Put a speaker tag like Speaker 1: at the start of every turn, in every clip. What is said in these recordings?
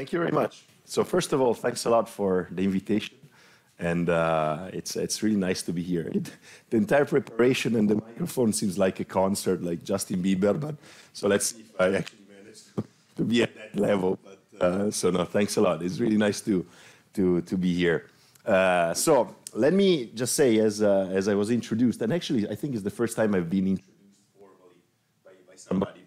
Speaker 1: Thank you very much. So first of all, thanks a lot for the invitation. And uh, it's, it's really nice to be here. It, the entire preparation and the microphone seems like a concert, like Justin Bieber. But so let's see if I actually manage to, be at that level. But uh, so no, thanks a lot. It's really nice to, to, to be here. Uh, so let me just say, as, uh, as I was introduced, and actually I think it's the first time I've been introduced formally by, by somebody,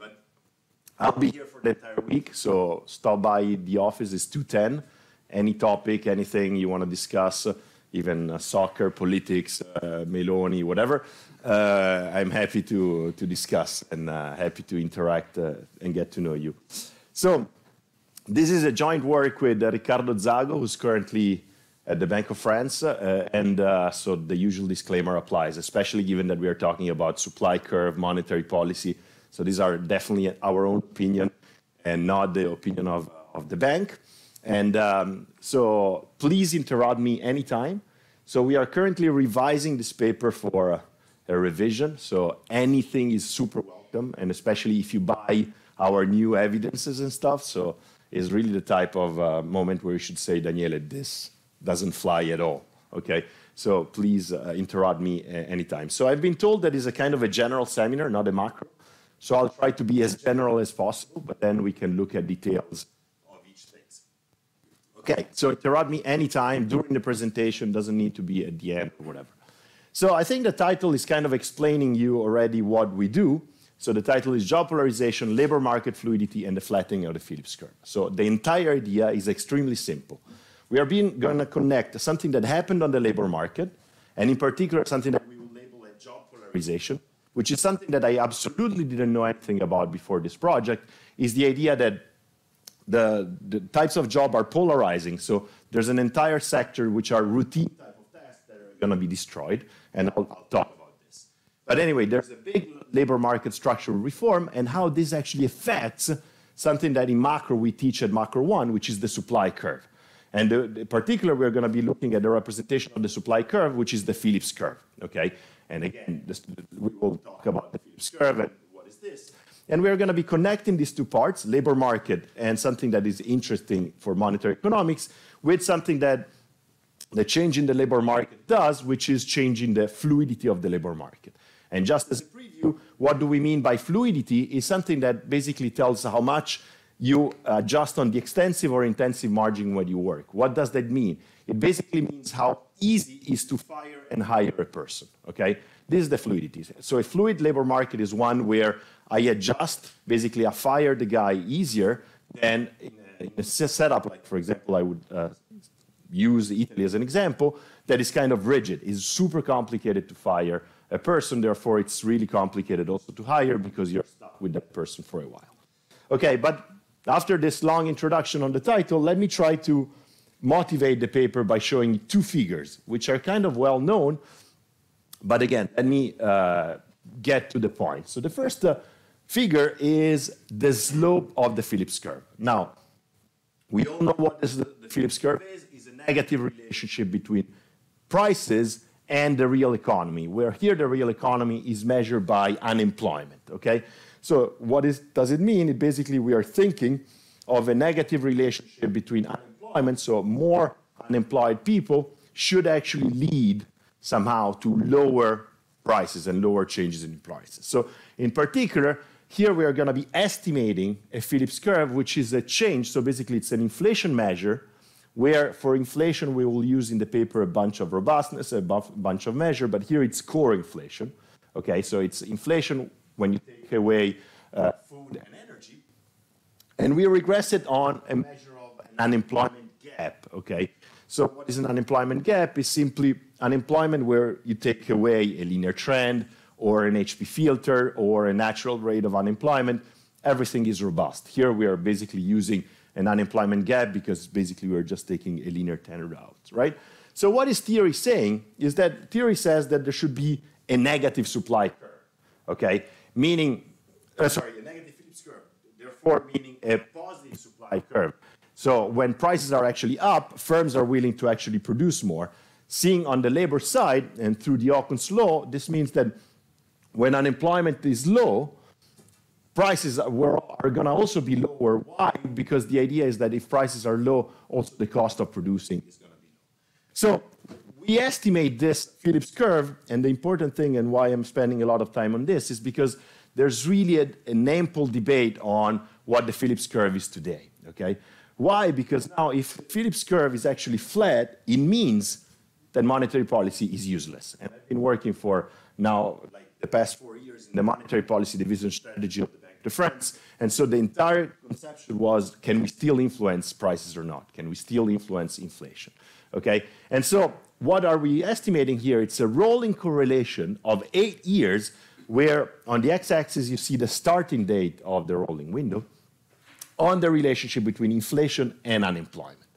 Speaker 1: I'll be here for the entire week. So stop by the office. It's 210. Any topic, anything you want to discuss, even uh, soccer, politics, uh, Meloni, whatever, uh, I'm happy to, to discuss and uh, happy to interact uh, and get to know you. So this is a joint work with Riccardo Zago, who's currently at the Bank of France. Uh, and so the usual disclaimer applies, especially given that we are talking about supply curve, monetary policy. So these are definitely our own opinion and not the opinion of, of the bank. And um, so please interrupt me anytime. So we are currently revising this paper for a, a revision. So anything is super welcome, and especially if you buy our new evidences and stuff. So it's really the type of uh, moment where you should say, Daniele, this doesn't fly at all. Okay, so please uh, interrupt me anytime. So I've been told that it's a kind of a general seminar, not a macro. So I'll try to be as general as possible, but then we can look at details of each thing. Okay, so interrupt me anytime during the presentation, doesn't need to be at the end or whatever. So I think the title is kind of explaining you already what we do. So the title is Job Polarization, Labor Market Fluidity, and the Flattening of the Phillips Curve. So the entire idea is extremely simple. We are going to connect something that happened on the labor market, and in particular, something that we will label as job polarization, which is something that I absolutely didn't know anything about before this project, is the idea that the, the types of job are polarizing. So there's an entire sector which are routine type of tasks that are going to be destroyed, and I'll, I'll talk about this. But anyway, there's a big labor market structural reform and how this actually affects something that in macro we teach at macro one, which is the supply curve. And in particular, we're going to be looking at the representation of the supply curve, which is the Phillips curve. Okay, and again, this, we will talk about the Phillips curve and what is this. And we're going to be connecting these two parts, labor market and something that is interesting for monetary economics, with something that the change in the labor market does, which is changing the fluidity of the labor market. And just as a preview, what do we mean by fluidity is something that basically tells how much you adjust on the extensive or intensive margin when you work. What does that mean? It basically means how easy is to fire and hire a person, okay? This is the fluidity. So a fluid labor market is one where I adjust, basically I fire the guy easier than in a, in a setup, like for example, I would uh, use Italy as an example, that is kind of rigid. It's super complicated to fire a person, therefore it's really complicated also to hire because you're stuck with that person for a while. Okay, but after this long introduction on the title, let me try to motivate the paper by showing two figures, which are kind of well known. But again, let me uh, get to the point. So the first uh, figure is the slope of the Phillips curve. Now, we all know what this, the Phillips curve is. It's a negative relationship between prices and the real economy, where here the real economy is measured by unemployment, okay? So what is, does it mean? It basically, we are thinking of a negative relationship between unemployment, so more unemployed people should actually lead somehow to lower prices and lower changes in prices. So in particular, here we are going to be estimating a Phillips curve, which is a change. So basically, it's an inflation measure where for inflation we will use in the paper a bunch of robustness, a bunch of measure, but here it's core inflation. Okay, so it's inflation when you take away uh, food and energy. And we regress it on a measure of unemployment gap, okay? So what is an unemployment gap? Is simply unemployment where you take away a linear trend or an HP filter or a natural rate of unemployment, everything is robust. Here we are basically using an unemployment gap because basically we're just taking a linear trend out, right? So what is theory saying is that theory says that there should be a negative supply curve, okay? meaning, uh, sorry, a negative Phillips curve, therefore meaning a positive supply curve. So when prices are actually up, firms are willing to actually produce more. Seeing on the labor side and through the Okun's law, this means that when unemployment is low, prices were, are going to also be lower. Why? Because the idea is that if prices are low, also the cost of producing is going to be low. So we estimate this Phillips curve, and the important thing and why I'm spending a lot of time on this is because there's really a, an ample debate on what the Phillips curve is today, okay? Why? Because now if Phillips curve is actually flat, it means that monetary policy is useless. And I've been working for now like the past four years in the monetary policy division strategy of the Bank of France. And so the entire conception was, can we still influence prices or not? Can we still influence inflation? Okay? And so what are we estimating here? It's a rolling correlation of eight years where on the x-axis you see the starting date of the rolling window on the relationship between inflation and unemployment.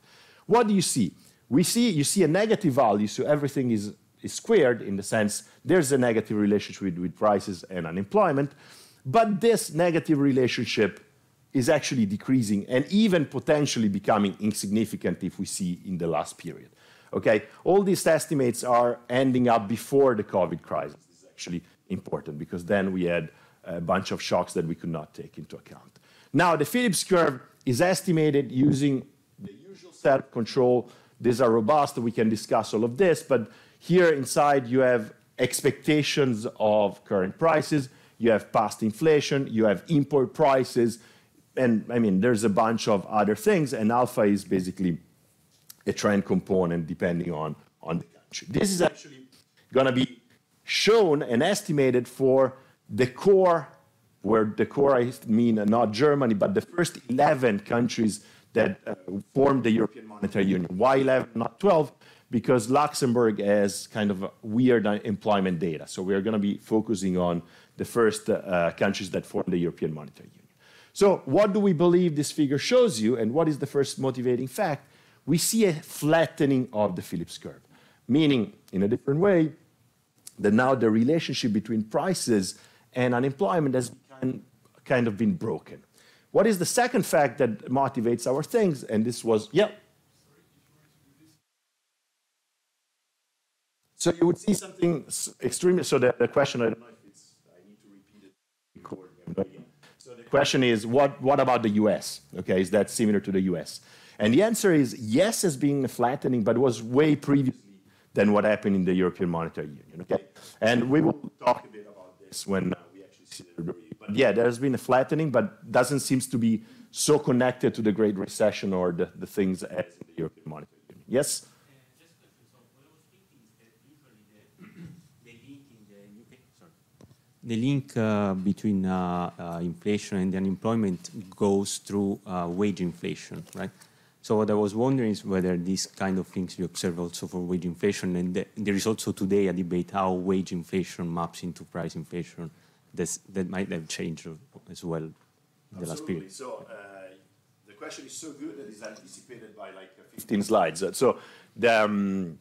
Speaker 1: What do you see? We see you see a negative value, so everything is, is squared in the sense there's a negative relationship with, with prices and unemployment, but this negative relationship is actually decreasing and even potentially becoming insignificant if we see in the last period. Okay, all these estimates are ending up before the COVID crisis. This is actually important because then we had a bunch of shocks that we could not take into account. Now, the Phillips curve is estimated using the usual set of control. These are robust. We can discuss all of this, but here inside you have expectations of current prices, you have past inflation, you have import prices, and I mean, there's a bunch of other things, and alpha is basically a trend component depending on, on the country. This is actually going to be shown and estimated for the core, where the core I mean not Germany, but the first 11 countries that uh, formed the European Monetary Union. Why 11, not 12? Because Luxembourg has kind of weird employment data. So we are going to be focusing on the first uh, countries that formed the European Monetary Union. So what do we believe this figure shows you, and what is the first motivating fact? We see a flattening of the Phillips curve, meaning, in a different way, that now the relationship between prices and unemployment has kind of been broken. What is the second fact that motivates our things? And this was, yeah. So you would see something extremely, so the, the question, I don't know if it's, I need to repeat it. So the question is, what, what about the US? Okay, is that similar to the US? And the answer is yes, as being a flattening, but it was way previously than what happened in the European Monetary Union. Okay, and we will talk a bit about this when uh, we actually see the yeah, there has been a flattening, but doesn't seem to be so connected to the Great Recession or the, the things as in the European Monetary Union. Yes.
Speaker 2: the link uh, between uh, uh, inflation and the unemployment goes through uh, wage inflation, right? So what I was wondering is whether these kind of things you observe also for wage inflation, and there is also today a debate how wage inflation maps into price inflation. This, that might have changed as well in
Speaker 1: the Absolutely. last period. So uh, the question is so good that it's anticipated by like 15 slides. So the, um,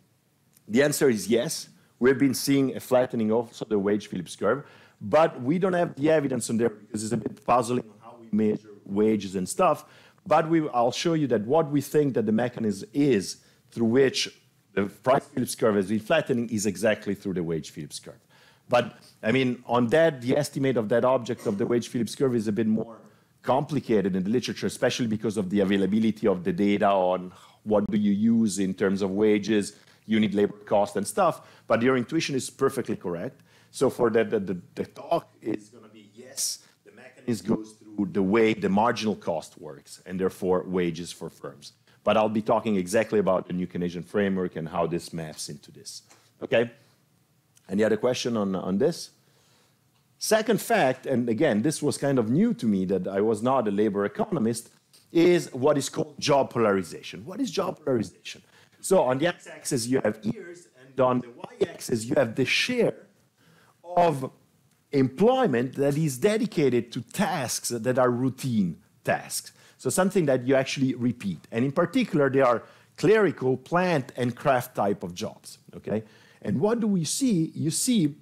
Speaker 1: the answer is yes. We've been seeing a flattening of the wage Phillips curve, but we don't have the evidence on there because it's a bit puzzling on how we measure wages and stuff. But we, I'll show you that what we think that the mechanism is through which the price Phillips curve has been flattening is exactly through the wage Phillips curve. But I mean, on that, the estimate of that object of the wage Phillips curve is a bit more complicated in the literature, especially because of the availability of the data on what do you use in terms of wages, unit labor cost, and stuff. But your intuition is perfectly correct. So for that, the, the, the talk is going to be yes, the mechanism goes through the way the marginal cost works, and therefore wages for firms. But I'll be talking exactly about the new Keynesian framework and how this maps into this. Okay? Any other question on, on this? Second fact, and again, this was kind of new to me that I was not a labor economist, is what is called job polarization. What is job polarization? So on the x-axis you have years, and on the y-axis you have the share of employment that is dedicated to tasks that are routine tasks. So something that you actually repeat. And in particular, they are clerical, plant, and craft type of jobs. Okay? And what do we see? You see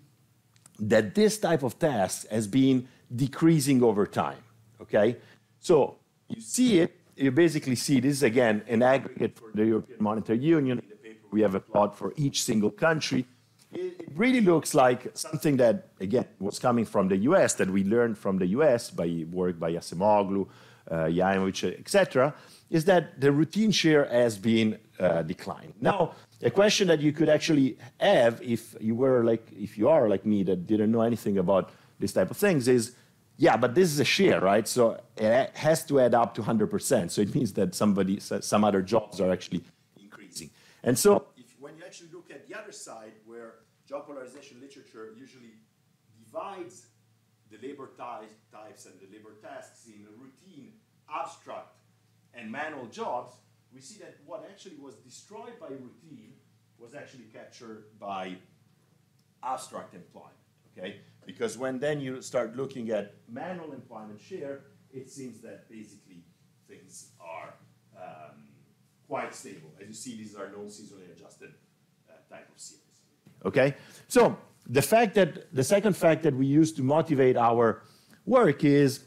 Speaker 1: that this type of task has been decreasing over time. Okay? So you see it, you basically see this again an aggregate for the European Monetary Union. In the paper, we have a plot for each single country it really looks like something that, again, was coming from the US, that we learned from the US by work by Acemoglu, uh, Jaimovich, etc., is that the routine share has been uh, declining. Now, a question that you could actually have if you were like, if you are like me that didn't know anything about this type of things is, yeah, but this is a share, right? So it has to add up to 100%. So it means that somebody, some other jobs are actually increasing. And so if, when you actually look at the other side, where job polarization literature usually divides the labor types and the labor tasks in routine, abstract, and manual jobs, we see that what actually was destroyed by routine was actually captured by abstract employment, okay? Because when then you start looking at manual employment share, it seems that basically things are um, quite stable. As you see, these are non-seasonally adjusted uh, type of series. Okay? So the fact that, the second fact that we use to motivate our work is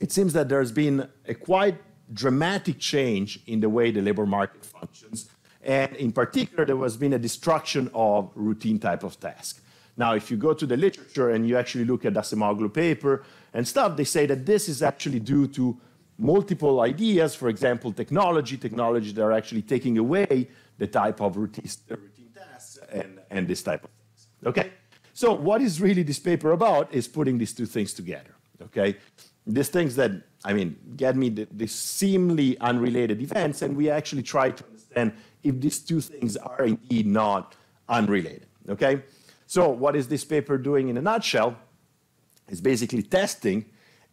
Speaker 1: it seems that there's been a quite dramatic change in the way the labor market functions. And in particular, there has been a destruction of routine type of tasks. Now, if you go to the literature and you actually look at Acemoglu paper and stuff, they say that this is actually due to multiple ideas, for example, technology, technology that are actually taking away the type of routine, routine tasks and, and this type of things. Okay? So what is really this paper about is putting these two things together. Okay? These things that, I mean, get me the, the seemingly unrelated events, and we actually try to understand if these two things are indeed not unrelated. Okay? So what is this paper doing in a nutshell? It's basically testing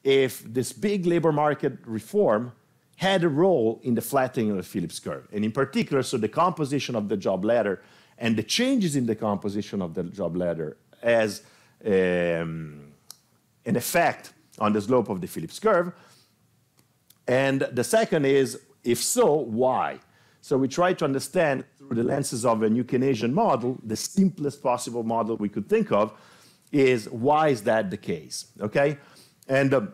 Speaker 1: if this big labor market reform had a role in the flattening of the Phillips curve. And in particular, so the composition of the job ladder and the changes in the composition of the job ladder as um, an effect on the slope of the Phillips curve. And the second is, if so, why? So we try to understand through the lenses of a new Keynesian model, the simplest possible model we could think of, is why is that the case? Okay? And um,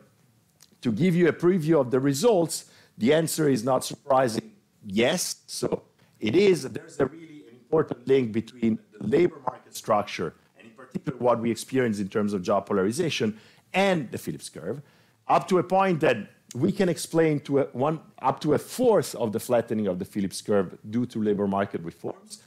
Speaker 1: to give you a preview of the results, the answer is not surprising yes. So it is, there's a really important link between the labor market structure, and in particular what we experience in terms of job polarization, and the Phillips curve, up to a point that we can explain to one up to a fourth of the flattening of the Phillips curve due to labor market reforms.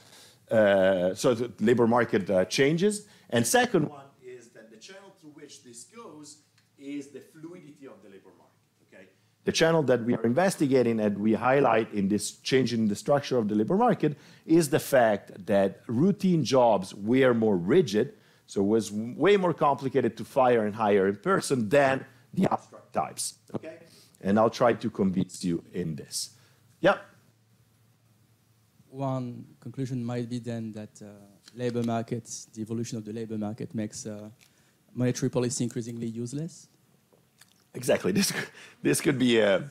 Speaker 1: Uh, so the labor market uh, changes. And second one is that the channel through which this goes is the fluidity of the labor market. Okay, the channel that we are investigating and we highlight in this change in the structure of the labor market is the fact that routine jobs were more rigid, so it was way more complicated to fire and hire in person than the abstract types. Okay and I'll try to convince you in this. Yeah.
Speaker 3: One conclusion might be then that uh, labor markets, the evolution of the labor market makes uh, monetary policy increasingly useless.
Speaker 1: Exactly. This, this could be a,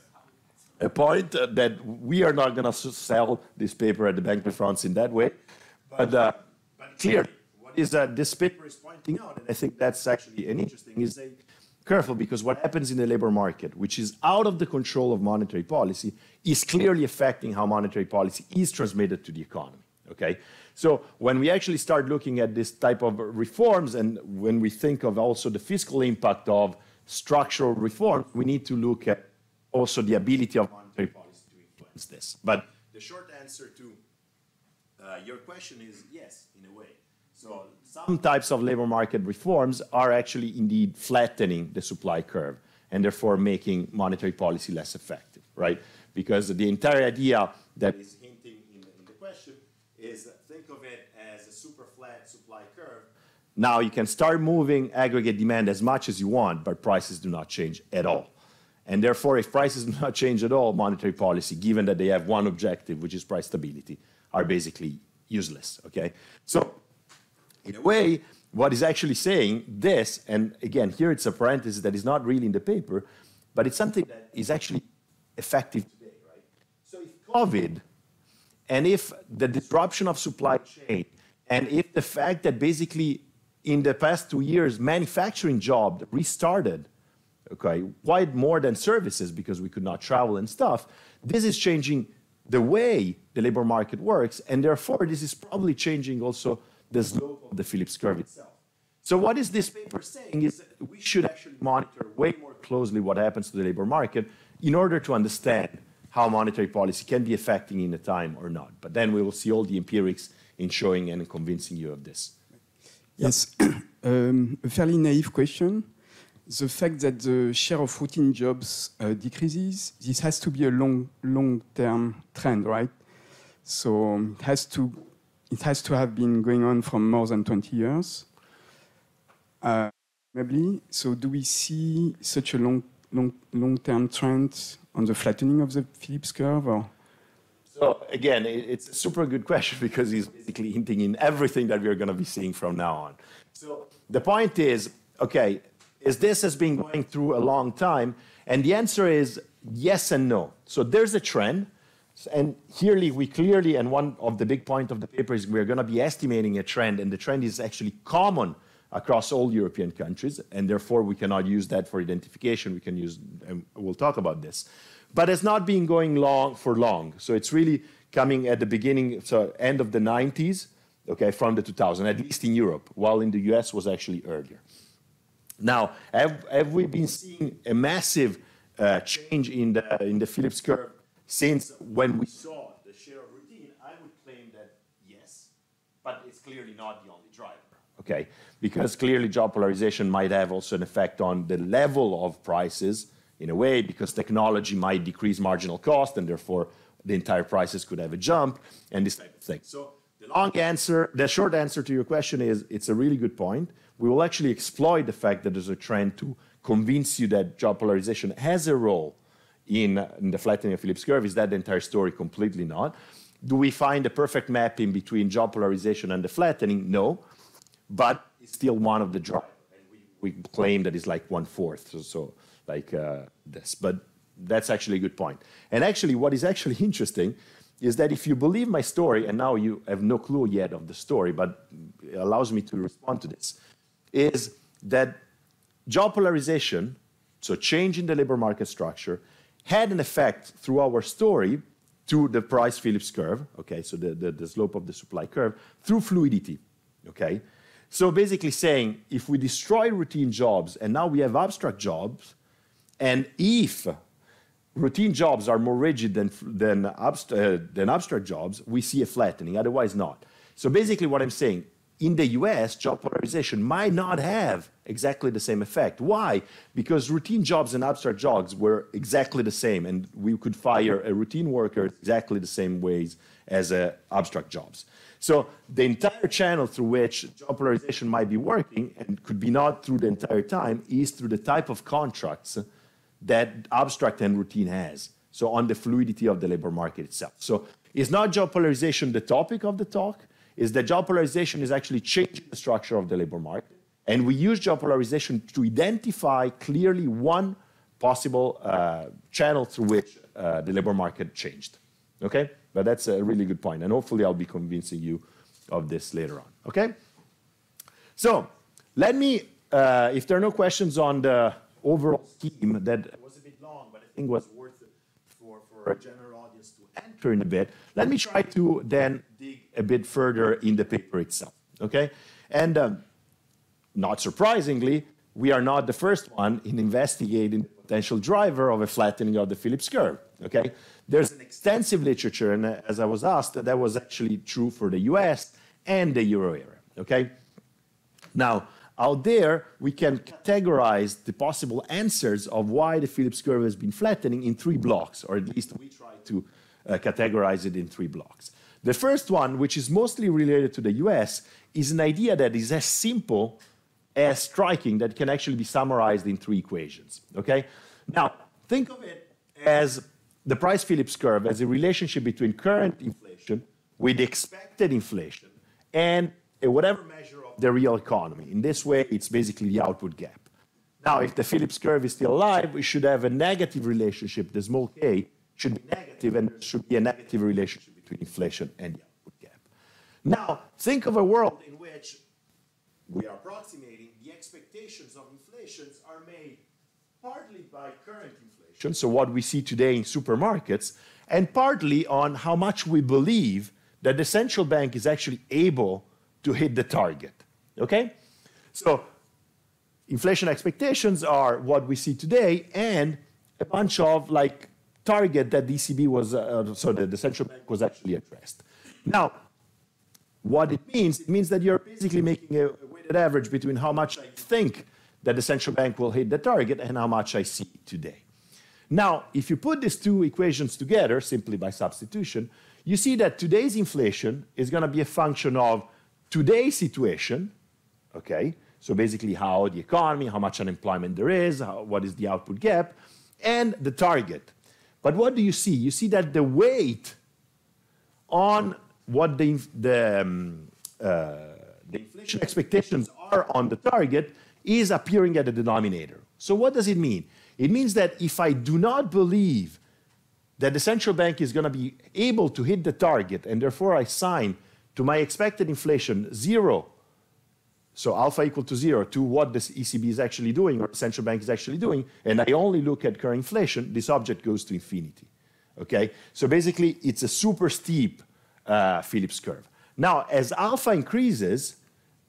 Speaker 1: a point uh, that we are not going to sell this paper at the Bank of France in that way. But, uh, but clearly, what is that this paper is pointing out, and I think that's actually an interesting, is they careful because what happens in the labor market, which is out of the control of monetary policy, is clearly affecting how monetary policy is transmitted to the economy. Okay? So when we actually start looking at this type of reforms and when we think of also the fiscal impact of structural reform, we need to look at also the ability of monetary policy to influence this. But the short answer to uh, your question is yes, in a way. So some types of labor market reforms are actually indeed flattening the supply curve and therefore making monetary policy less effective, right? Because the entire idea that is hinting in the, in the question is think of it as a super flat supply curve. Now you can start moving aggregate demand as much as you want, but prices do not change at all. And therefore, if prices do not change at all, monetary policy, given that they have one objective, which is price stability, are basically useless, okay? So in a way, what is actually saying this, and again, here it's a parenthesis that is not really in the paper, but it's something that is actually effective today, right? So if COVID, and if the disruption of supply chain, and if the fact that basically in the past two years, manufacturing job restarted, okay, quite more than services because we could not travel and stuff, this is changing the way the labor market works, and therefore this is probably changing also the slope of the Phillips curve itself. So what is this paper saying is that we should actually monitor way more closely what happens to the labor market in order to understand how monetary policy can be affecting in a time or not. But then we will see all the empirics in showing and convincing you of this.
Speaker 4: Yes, um, a fairly naive question. The fact that the share of routine jobs uh, decreases, this has to be a long, long-term trend, right? So it has to, it has to have been going on for more than 20 years. Uh, maybe. So do we see such a long, long, long-term trend on the flattening of the Phillips curve? Or?
Speaker 1: So again, it's a super good question because he's basically hinting in everything that we're going to be seeing from now on. So the point is, okay, is this has been going through a long time? And the answer is yes and no. So there's a trend. And here we clearly, and one of the big point of the paper is we're going to be estimating a trend, and the trend is actually common across all European countries, and therefore we cannot use that for identification. We can use, and we'll talk about this. But it's not been going long for long. So it's really coming at the beginning, so end of the 90s, okay, from the 2000, at least in Europe, while in the US was actually earlier. Now, have, have we been seeing a massive uh, change in the, in the Phillips curve since when we saw the share of routine? I would claim that yes, but it's clearly not the only driver, okay? Because clearly job polarization might have also an effect on the level of prices in a way, because technology might decrease marginal cost and therefore the entire prices could have a jump and this type of thing. So the long answer, the short answer to your question is it's a really good point. We will actually exploit the fact that there's a trend to convince you that job polarization has a role in, in the flattening of Phillips curve. Is that the entire story? Completely not. Do we find a perfect mapping between job polarization and the flattening? No, but it's still one of the. We, we claim that it's like one fourth. So, so like uh, this. But that's actually a good point. And actually, what is actually interesting is that if you believe my story, and now you have no clue yet of the story, but it allows me to respond to this, is that job polarization, so change in the labor market structure, had an effect through our story to the price Phillips curve, okay, so the, the, the slope of the supply curve, through fluidity, okay? So basically saying if we destroy routine jobs and now we have abstract jobs, and if routine jobs are more rigid than, than, abstract, uh, than abstract jobs, we see a flattening, otherwise not. So basically what I'm saying, in the US, job polarization might not have exactly the same effect. Why? Because routine jobs and abstract jobs were exactly the same, and we could fire a routine worker exactly the same ways as uh, abstract jobs. So the entire channel through which job polarization might be working, and could be not through the entire time, is through the type of contracts that abstract and routine has. So on the fluidity of the labor market itself. So is not job polarization the topic of the talk? Is that job polarization is actually changing the structure of the labor market. And we use job polarization to identify clearly one possible uh, channel through which uh, the labor market changed. Okay? But that's a really good point. And hopefully I'll be convincing you of this later on. Okay? So let me, uh, if there are no questions on the overall scheme that was a bit long, but I think was worth it for, for a general audience to enter in a bit. Let me try to then a bit further in the paper itself, okay? And um, not surprisingly, we are not the first one in investigating the potential driver of a flattening of the Phillips curve, okay? There's an extensive literature, and as I was asked, that was actually true for the US and the euro area, okay? Now, out there, we can categorize the possible answers of why the Phillips curve has been flattening in three blocks, or at least we try to uh, categorize it in three blocks. The first one, which is mostly related to the US, is an idea that is as simple as striking that can actually be summarized in three equations. Okay? Now, think of it as the price Phillips curve as a relationship between current inflation with expected inflation and whatever measure of the real economy. In this way, it's basically the output gap. Now, if the Phillips curve is still alive, we should have a negative relationship. The small k should be negative, and there should be a negative relationship between inflation and the output gap. Now, think of a world in which we are approximating the expectations of inflations are made partly by current inflation, so what we see today in supermarkets, and partly on how much we believe that the central bank is actually able to hit the target. Okay? So inflation expectations are what we see today and a bunch of like target that the ECB was, uh, so the, the central bank was actually addressed. Now, what it means, it means that you're basically making a, a weighted average between how much I think that the central bank will hit the target and how much I see today. Now, if you put these two equations together simply by substitution, you see that today's inflation is going to be a function of today's situation, okay? So basically how the economy, how much unemployment there is, how, what is the output gap, and the target. But what do you see? You see that the weight on what the, the, um, uh, the inflation expectations are on the target is appearing at the denominator. So what does it mean? It means that if I do not believe that the central bank is going to be able to hit the target, and therefore I sign to my expected inflation zero, so alpha equal to zero, to what the ECB is actually doing or the central bank is actually doing, and I only look at current inflation, this object goes to infinity. Okay? So basically, it's a super steep uh, Phillips curve. Now, as alpha increases,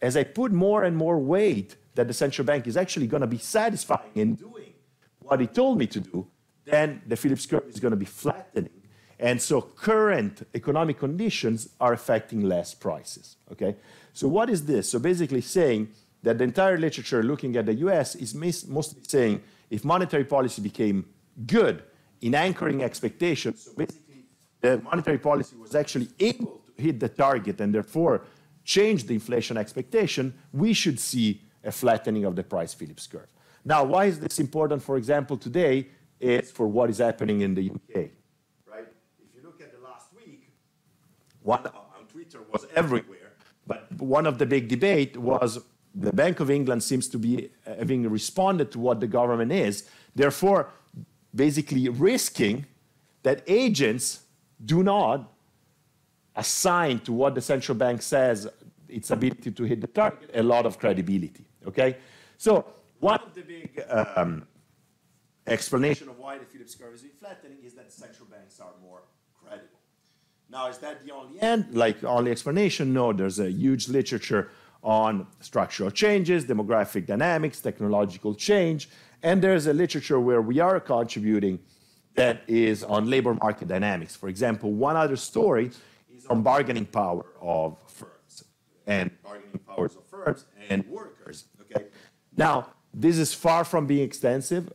Speaker 1: as I put more and more weight that the central bank is actually going to be satisfying in doing what it told me to do, then the Phillips curve is going to be flattening. And so current economic conditions are affecting less prices. Okay? So what is this? So basically saying that the entire literature looking at the US is mostly saying if monetary policy became good in anchoring expectations, so basically the monetary policy was actually able to hit the target and therefore change the inflation expectation, we should see a flattening of the price Phillips curve. Now, why is this important, for example, today? It's for what is happening in the UK, right? If you look at the last week, one on Twitter was everywhere, but one of the big debate was the Bank of England seems to be having responded to what the government is, therefore basically risking that agents do not assign to what the central bank says its ability to hit the target a lot of credibility. Okay, so one of the big um, explanation of why the Phillips curve is flattening is that central banks are more. Now, is that the only end, like only explanation? No, there's a huge literature on structural changes, demographic dynamics, technological change, and there's a literature where we are contributing that is on labor market dynamics. For example, one other story is on bargaining power of firms and bargaining powers of firms and workers. Okay. Now, this is far from being extensive.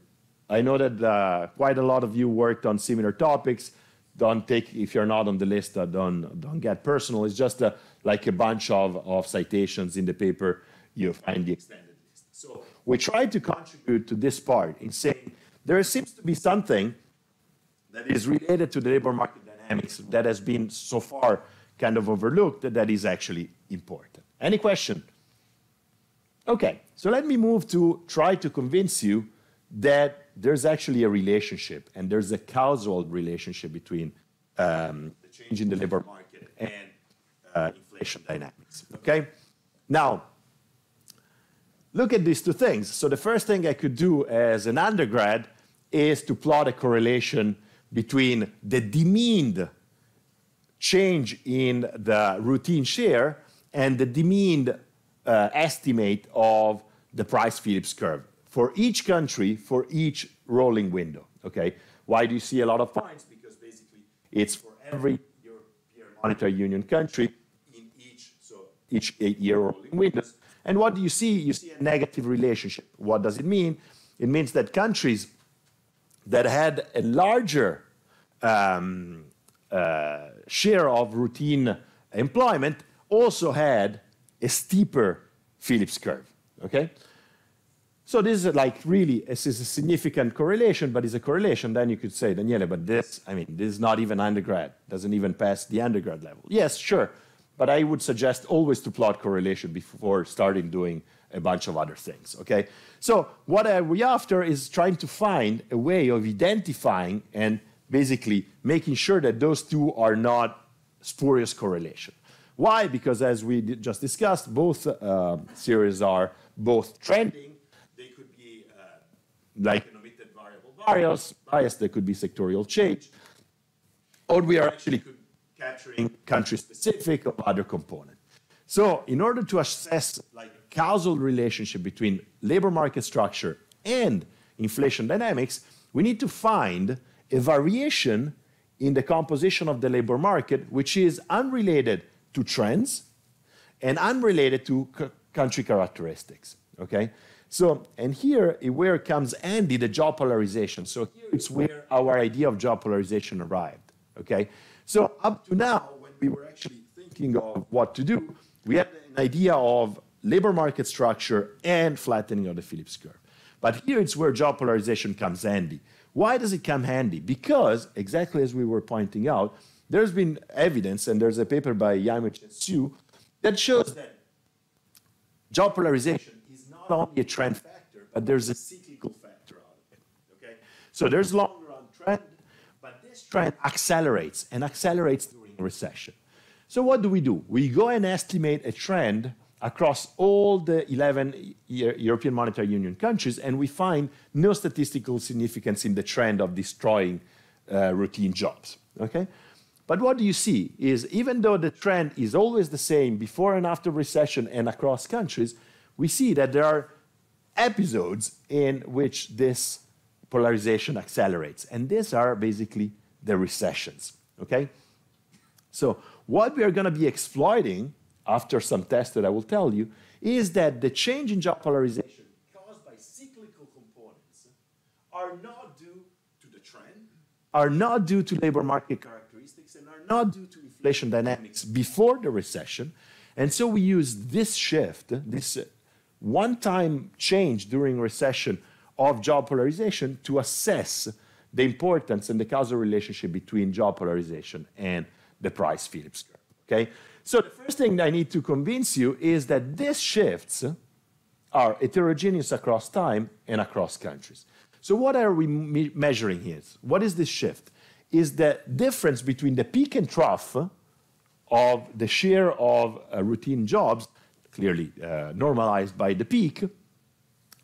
Speaker 1: I know that uh, quite a lot of you worked on similar topics. Don't take, if you're not on the list, uh, don't, don't get personal. It's just a, like a bunch of, of citations in the paper. You find the extended list. So we try to contribute to this part in saying there seems to be something that is related to the labor market dynamics that has been so far kind of overlooked That that is actually important. Any question? Okay, so let me move to try to convince you that there's actually a relationship and there's a causal relationship between um, the change in the labor market and uh, inflation dynamics. Okay? Now, look at these two things. So the first thing I could do as an undergrad is to plot a correlation between the demeaned change in the routine share and the demeaned uh, estimate of the price Phillips curve for each country, for each rolling window. Okay, why do you see a lot of points? Because basically it's for every European Monetary Union country in each so each eight-year rolling windows. And what do you see? You see a negative relationship. What does it mean? It means that countries that had a larger um, uh, share of routine employment also had a steeper Phillips curve. Okay? So this is like really, this is a significant correlation, but it's a correlation. Then you could say, Daniele, but this, I mean, this is not even undergrad, doesn't even pass the undergrad level. Yes, sure, but I would suggest always to plot correlation before starting doing a bunch of other things, okay? So what are we after is trying to find a way of identifying and basically making sure that those two are not spurious correlation. Why? Because as we just discussed, both uh, series are both trending. They could be uh, like an omitted variable bias, bias. There could be sectorial change, or we are actually capturing country-specific or other component. So in order to assess like causal relationship between labor market structure and inflation dynamics, we need to find a variation in the composition of the labor market, which is unrelated to trends and unrelated to country characteristics. Okay? So, and here where comes Andy, the job polarization. So here it's where our idea of job polarization arrived. Okay? So up to now, when we were actually thinking of what to do, we had an idea of labor market structure and flattening of the Phillips curve. But here it's where job polarization comes handy. Why does it come handy? Because, exactly as we were pointing out, there's been evidence, and there's a paper by Jaimovich and Siu, that shows that job polarization not only a trend factor, but there's a cyclical factor out of it. Okay? So there's long run trend, but this trend accelerates and accelerates during recession. So what do we do? We go and estimate a trend across all the 11 European Monetary Union countries, and we find no statistical significance in the trend of destroying uh, routine jobs. Okay? But what do you see is even though the trend is always the same before and after recession and across countries, we see that there are episodes in which this polarization accelerates. And these are basically the recessions. Okay? So, what we are going to be exploiting after some tests that I will tell you, is that the change in job polarization caused by cyclical components are not due to the trend, are not due to labor market characteristics, and are not due to inflation dynamics before the recession. And so we use this shift, this one time change during recession of job polarization to assess the importance and the causal relationship between job polarization and the price Phillips curve. Okay? So the first thing I need to convince you is that these shifts are heterogeneous across time and across countries. So what are we me measuring here? What is this shift? Is the difference between the peak and trough of the share of uh, routine jobs, clearly uh, normalized by the peak,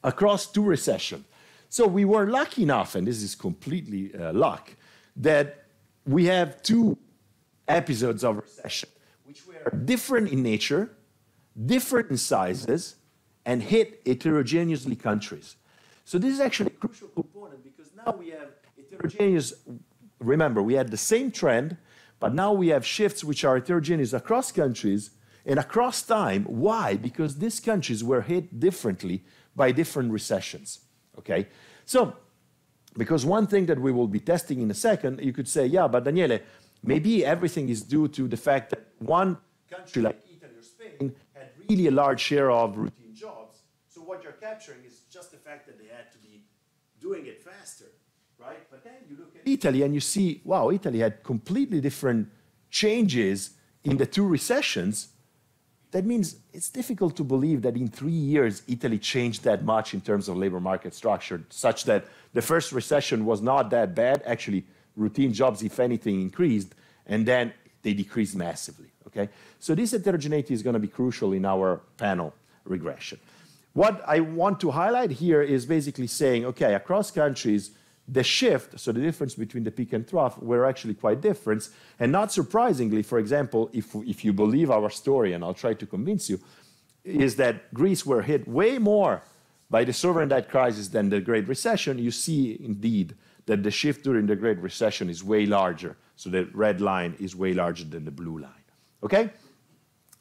Speaker 1: across two recessions. So we were lucky enough, and this is completely uh, luck, that we have two episodes of recession which were different in nature, different in sizes, and hit heterogeneously countries. So this is actually a crucial component because now we have heterogeneous, remember, we had the same trend, but now we have shifts which are heterogeneous across countries and across time. Why? Because these countries were hit differently by different recessions. Okay? So, because one thing that we will be testing in a second, you could say, yeah, but Daniele, maybe everything is due to the fact that one country like Italy or Spain had really a large share of routine jobs. So what you're capturing is just the fact that they had to be doing it faster, right? But then you look at Italy and you see, wow, Italy had completely different changes in the two recessions. That means it's difficult to believe that in three years Italy changed that much in terms of labor market structure, such that the first recession was not that bad. Actually, routine jobs, if anything, increased, and then they decreased massively. Okay? So this heterogeneity is going to be crucial in our panel regression. What I want to highlight here is basically saying, okay, across countries, the shift, so the difference between the peak and trough, were actually quite different. And not surprisingly, for example, if, if you believe our story, and I'll try to convince you, is that Greece were hit way more by the sovereign debt crisis than the Great Recession. You see, indeed, that the shift during the Great Recession is way larger. So the red line is way larger than the blue line. Okay?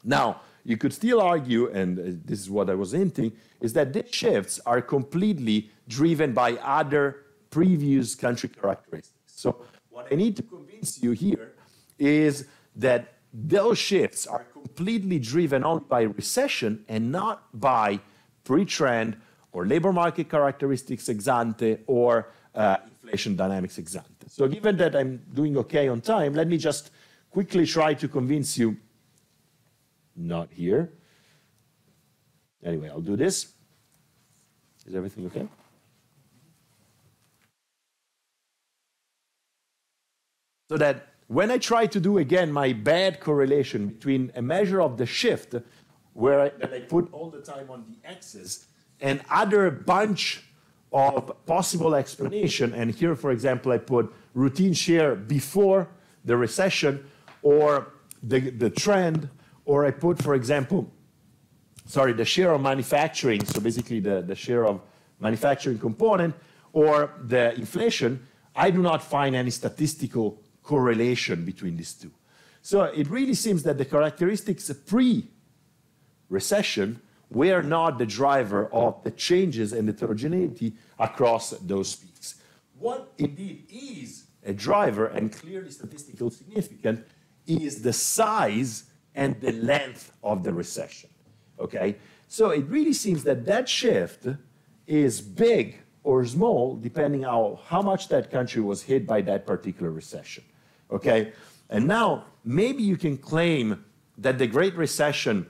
Speaker 1: Now, you could still argue, and uh, this is what I was hinting, is that these shifts are completely driven by other previous country characteristics. So what I need to convince you here is that those shifts are completely driven only by recession and not by pre-trend or labor market characteristics ex ante or uh, inflation dynamics ex ante. So given that I'm doing okay on time, let me just quickly try to convince you, not here. Anyway, I'll do this. Is everything okay? So that when I try to do again my bad correlation between a measure of the shift, where I, I put all the time on the axis, and other bunch of possible explanation. And here, for example, I put routine share before the recession or the, the trend or I put, for example, sorry, the share of manufacturing, so basically the, the share of manufacturing component, or the inflation, I do not find any statistical correlation between these two. So it really seems that the characteristics pre-recession were not the driver of the changes and heterogeneity across those peaks. What indeed is a driver and clearly statistically significant is the size and the length of the recession. Okay? So it really seems that that shift is big or small depending on how much that country was hit by that particular recession. Okay? And now maybe you can claim that the Great Recession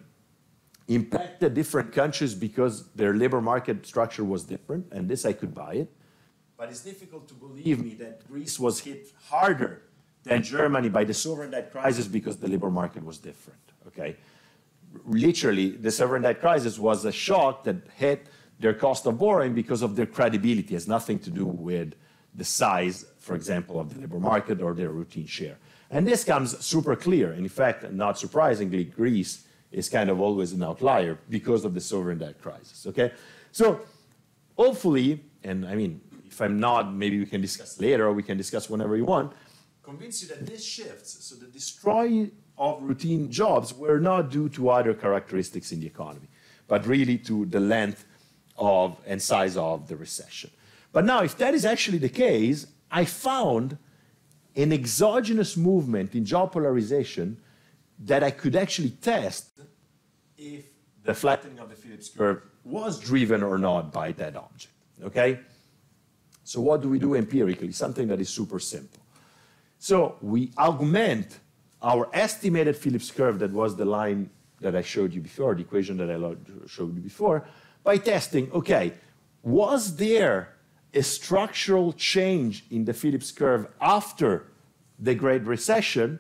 Speaker 1: impacted different countries because their labor market structure was different, and this I could buy it. But it's difficult to believe me that Greece was hit harder than Germany by the sovereign debt crisis because the labor market was different. Okay, literally, the sovereign debt crisis was a shock that hit their cost of borrowing because of their credibility. It has nothing to do with the size, for example, of the labor market or their routine share. And this comes super clear. In fact, not surprisingly, Greece is kind of always an outlier because of the sovereign debt crisis. Okay, so hopefully, and I mean, if I'm not, maybe we can discuss later or we can discuss whenever you want, convince you that this shifts, so the destroy of routine jobs were not due to other characteristics in the economy, but really to the length of and size of the recession. But now, if that is actually the case, I found an exogenous movement in job polarization that I could actually test if the flattening of the Phillips curve was driven or not by that object. Okay? So what do we do empirically? Something that is super simple. So we augment our estimated Phillips curve, that was the line that I showed you before, the equation that I showed you before, by testing, okay, was there a structural change in the Phillips curve after the Great Recession?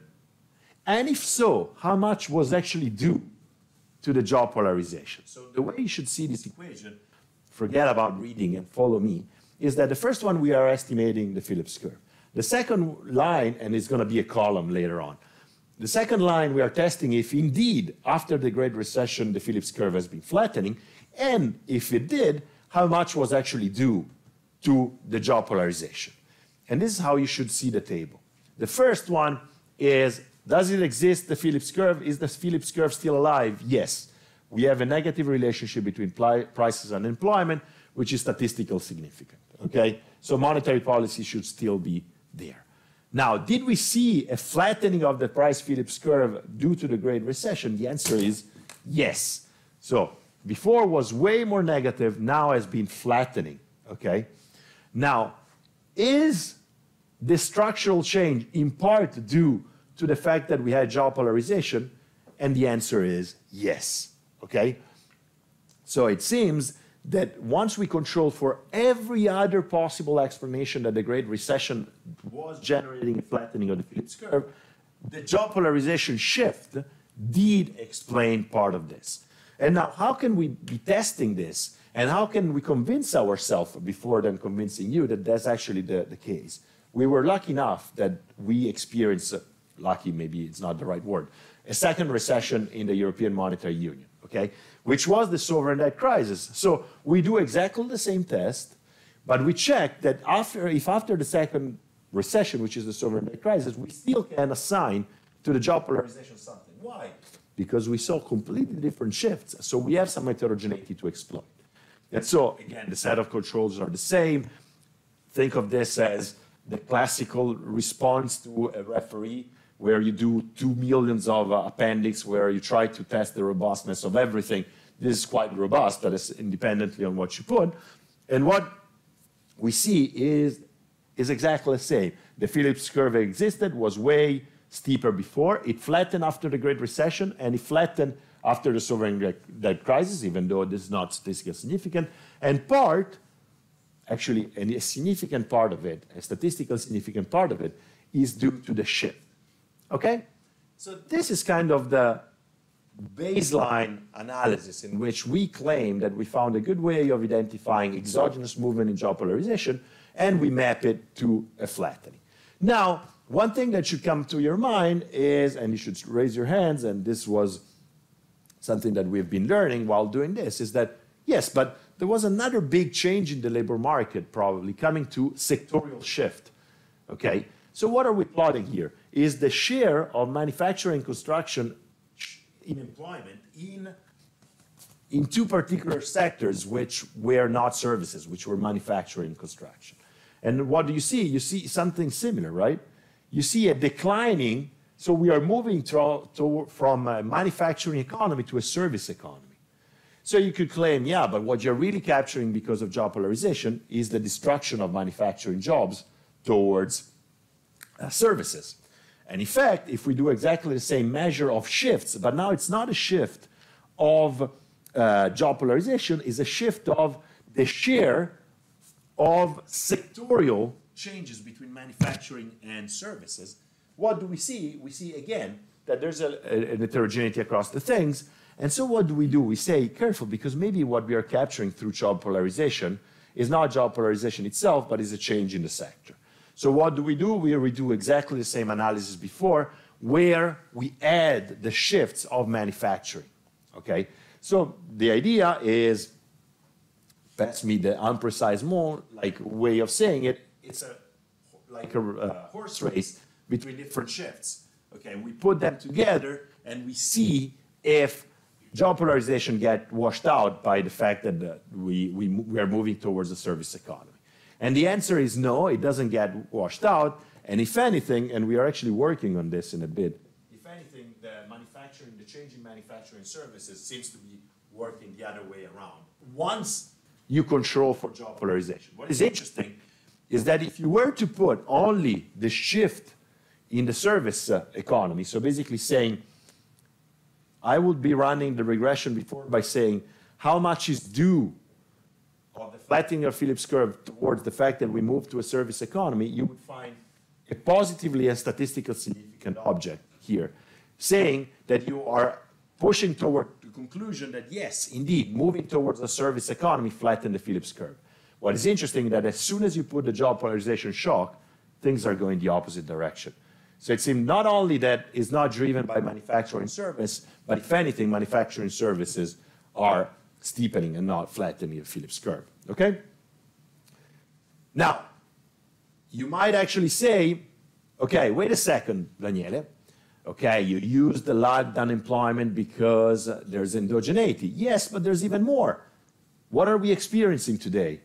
Speaker 1: And if so, how much was actually due to the job polarization? So the way you should see this equation, forget about reading and follow me, is that the first one we are estimating the Phillips curve. The second line, and it's going to be a column later on, the second line we are testing if indeed after the Great Recession the Phillips curve has been flattening, and if it did, how much was actually due to the job polarization. And this is how you should see the table. The first one is does it exist, the Phillips curve? Is the Phillips curve still alive? Yes. We have a negative relationship between prices and employment, which is statistically significant. Okay? So monetary policy should still be there. Now, did we see a flattening of the price Phillips curve due to the Great Recession? The answer is yes. So before was way more negative, now has been flattening. Okay? Now, is this structural change in part due to the fact that we had job polarization? And the answer is yes. Okay? So it seems that once we control for every other possible explanation that the Great Recession was generating a flattening of the Phillips curve, the job polarization shift did explain part of this. And now, how can we be testing this? And how can we convince ourselves before then convincing you that that's actually the, the case? We were lucky enough that we experienced, uh, lucky maybe it's not the right word, a second recession in the European Monetary Union, okay? which was the sovereign debt crisis. So we do exactly the same test, but we check that after, if after the second recession, which is the sovereign debt crisis, we still can assign to the job polarization something. Why? Because we saw completely different shifts. So we have some heterogeneity to exploit. And so, again, the set of controls are the same. Think of this as the classical response to a referee where you do two millions of uh, appendix, where you try to test the robustness of everything. This is quite robust, that is independently on what you put. And what we see is, is exactly the same. The Phillips curve existed, was way steeper before. It flattened after the Great Recession, and it flattened after the sovereign debt crisis, even though this is not statistically significant. And part, actually, a significant part of it, a statistically significant part of it, is due to the shift Okay? So this is kind of the baseline analysis in which we claim that we found a good way of identifying exogenous movement in job polarization, and we map it to a flattening. Now, one thing that should come to your mind is, and you should raise your hands, and this was something that we've been learning while doing this is that, yes, but there was another big change in the labor market probably coming to sectorial shift. Okay? So what are we plotting here? Is the share of manufacturing construction in employment in in two particular sectors which were not services, which were manufacturing construction. And what do you see? You see something similar, right? You see a declining, so we are moving to, to, from a manufacturing economy to a service economy. So you could claim, yeah, but what you're really capturing because of job polarization is the destruction of manufacturing jobs towards uh, services. And in fact, if we do exactly the same measure of shifts, but now it's not a shift of uh, job polarization, is a shift of the share of sectorial changes between manufacturing and services. What do we see? We see again that there's a, a, an heterogeneity across the things. And so what do we do? We say, careful, because maybe what we are capturing through job polarization is not job polarization itself, but is a change in the sector. So what do we do? We redo exactly the same analysis before, where we add the shifts of manufacturing. Okay? So the idea is, pass me the unprecise more like way of saying it, it's a like a uh, horse race between different shifts. Okay, we put them together and we see if job polarization get washed out by the fact that uh, we, we, we are moving towards a service economy. And the answer is no, it doesn't get washed out. And if anything, and we are actually working on this in a bit, if anything, the manufacturing, the change in manufacturing services seems to be working the other way around. Once you control for job polarization. What is interesting is that if you were to put only the shift in the service uh, economy, so basically saying, I would be running the regression before by saying how much is due of the flattening of Phillips curve towards the fact that we move to a service economy, you would find a positively and statistically significant object here, saying that you are pushing toward the conclusion that yes, indeed, moving towards a service economy flattened the Phillips curve. What is interesting that as soon as you put the job polarization shock, things are going the opposite direction. So it seems not only that it's not driven by manufacturing service, but if anything, manufacturing services are steepening and not flattening the Phillips curve. Okay? Now, you might actually say, okay, wait a second, Daniele. Okay, you use the lagged unemployment because there's endogeneity. Yes, but there's even more. What are we experiencing today?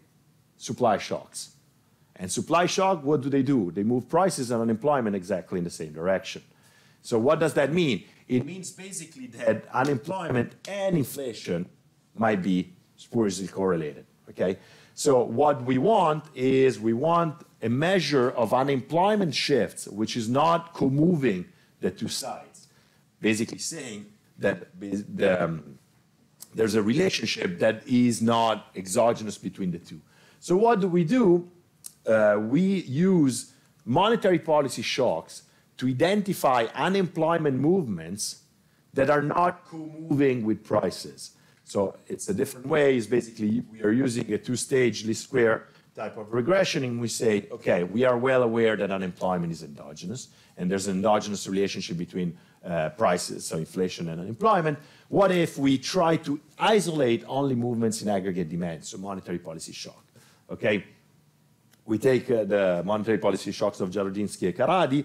Speaker 1: Supply shocks. And supply shock, what do they do? They move prices and unemployment exactly in the same direction. So what does that mean? It means basically that unemployment and inflation might be spuriously correlated, okay? So what we want is we want a measure of unemployment shifts, which is not co-moving the two sides, basically saying that the, um, there's a relationship that is not exogenous between the two. So what do we do? Uh, we use monetary policy shocks to identify unemployment movements that are not co-moving with prices. So it's a different way. It's basically we are using a two-stage least square type of regression, and we say, okay, we are well aware that unemployment is endogenous and there's an endogenous relationship between uh, prices, so inflation and unemployment. What if we try to isolate only movements in aggregate demand, so monetary policy shock? Okay, we take uh, the monetary policy shocks of Jarocinski and Karadi,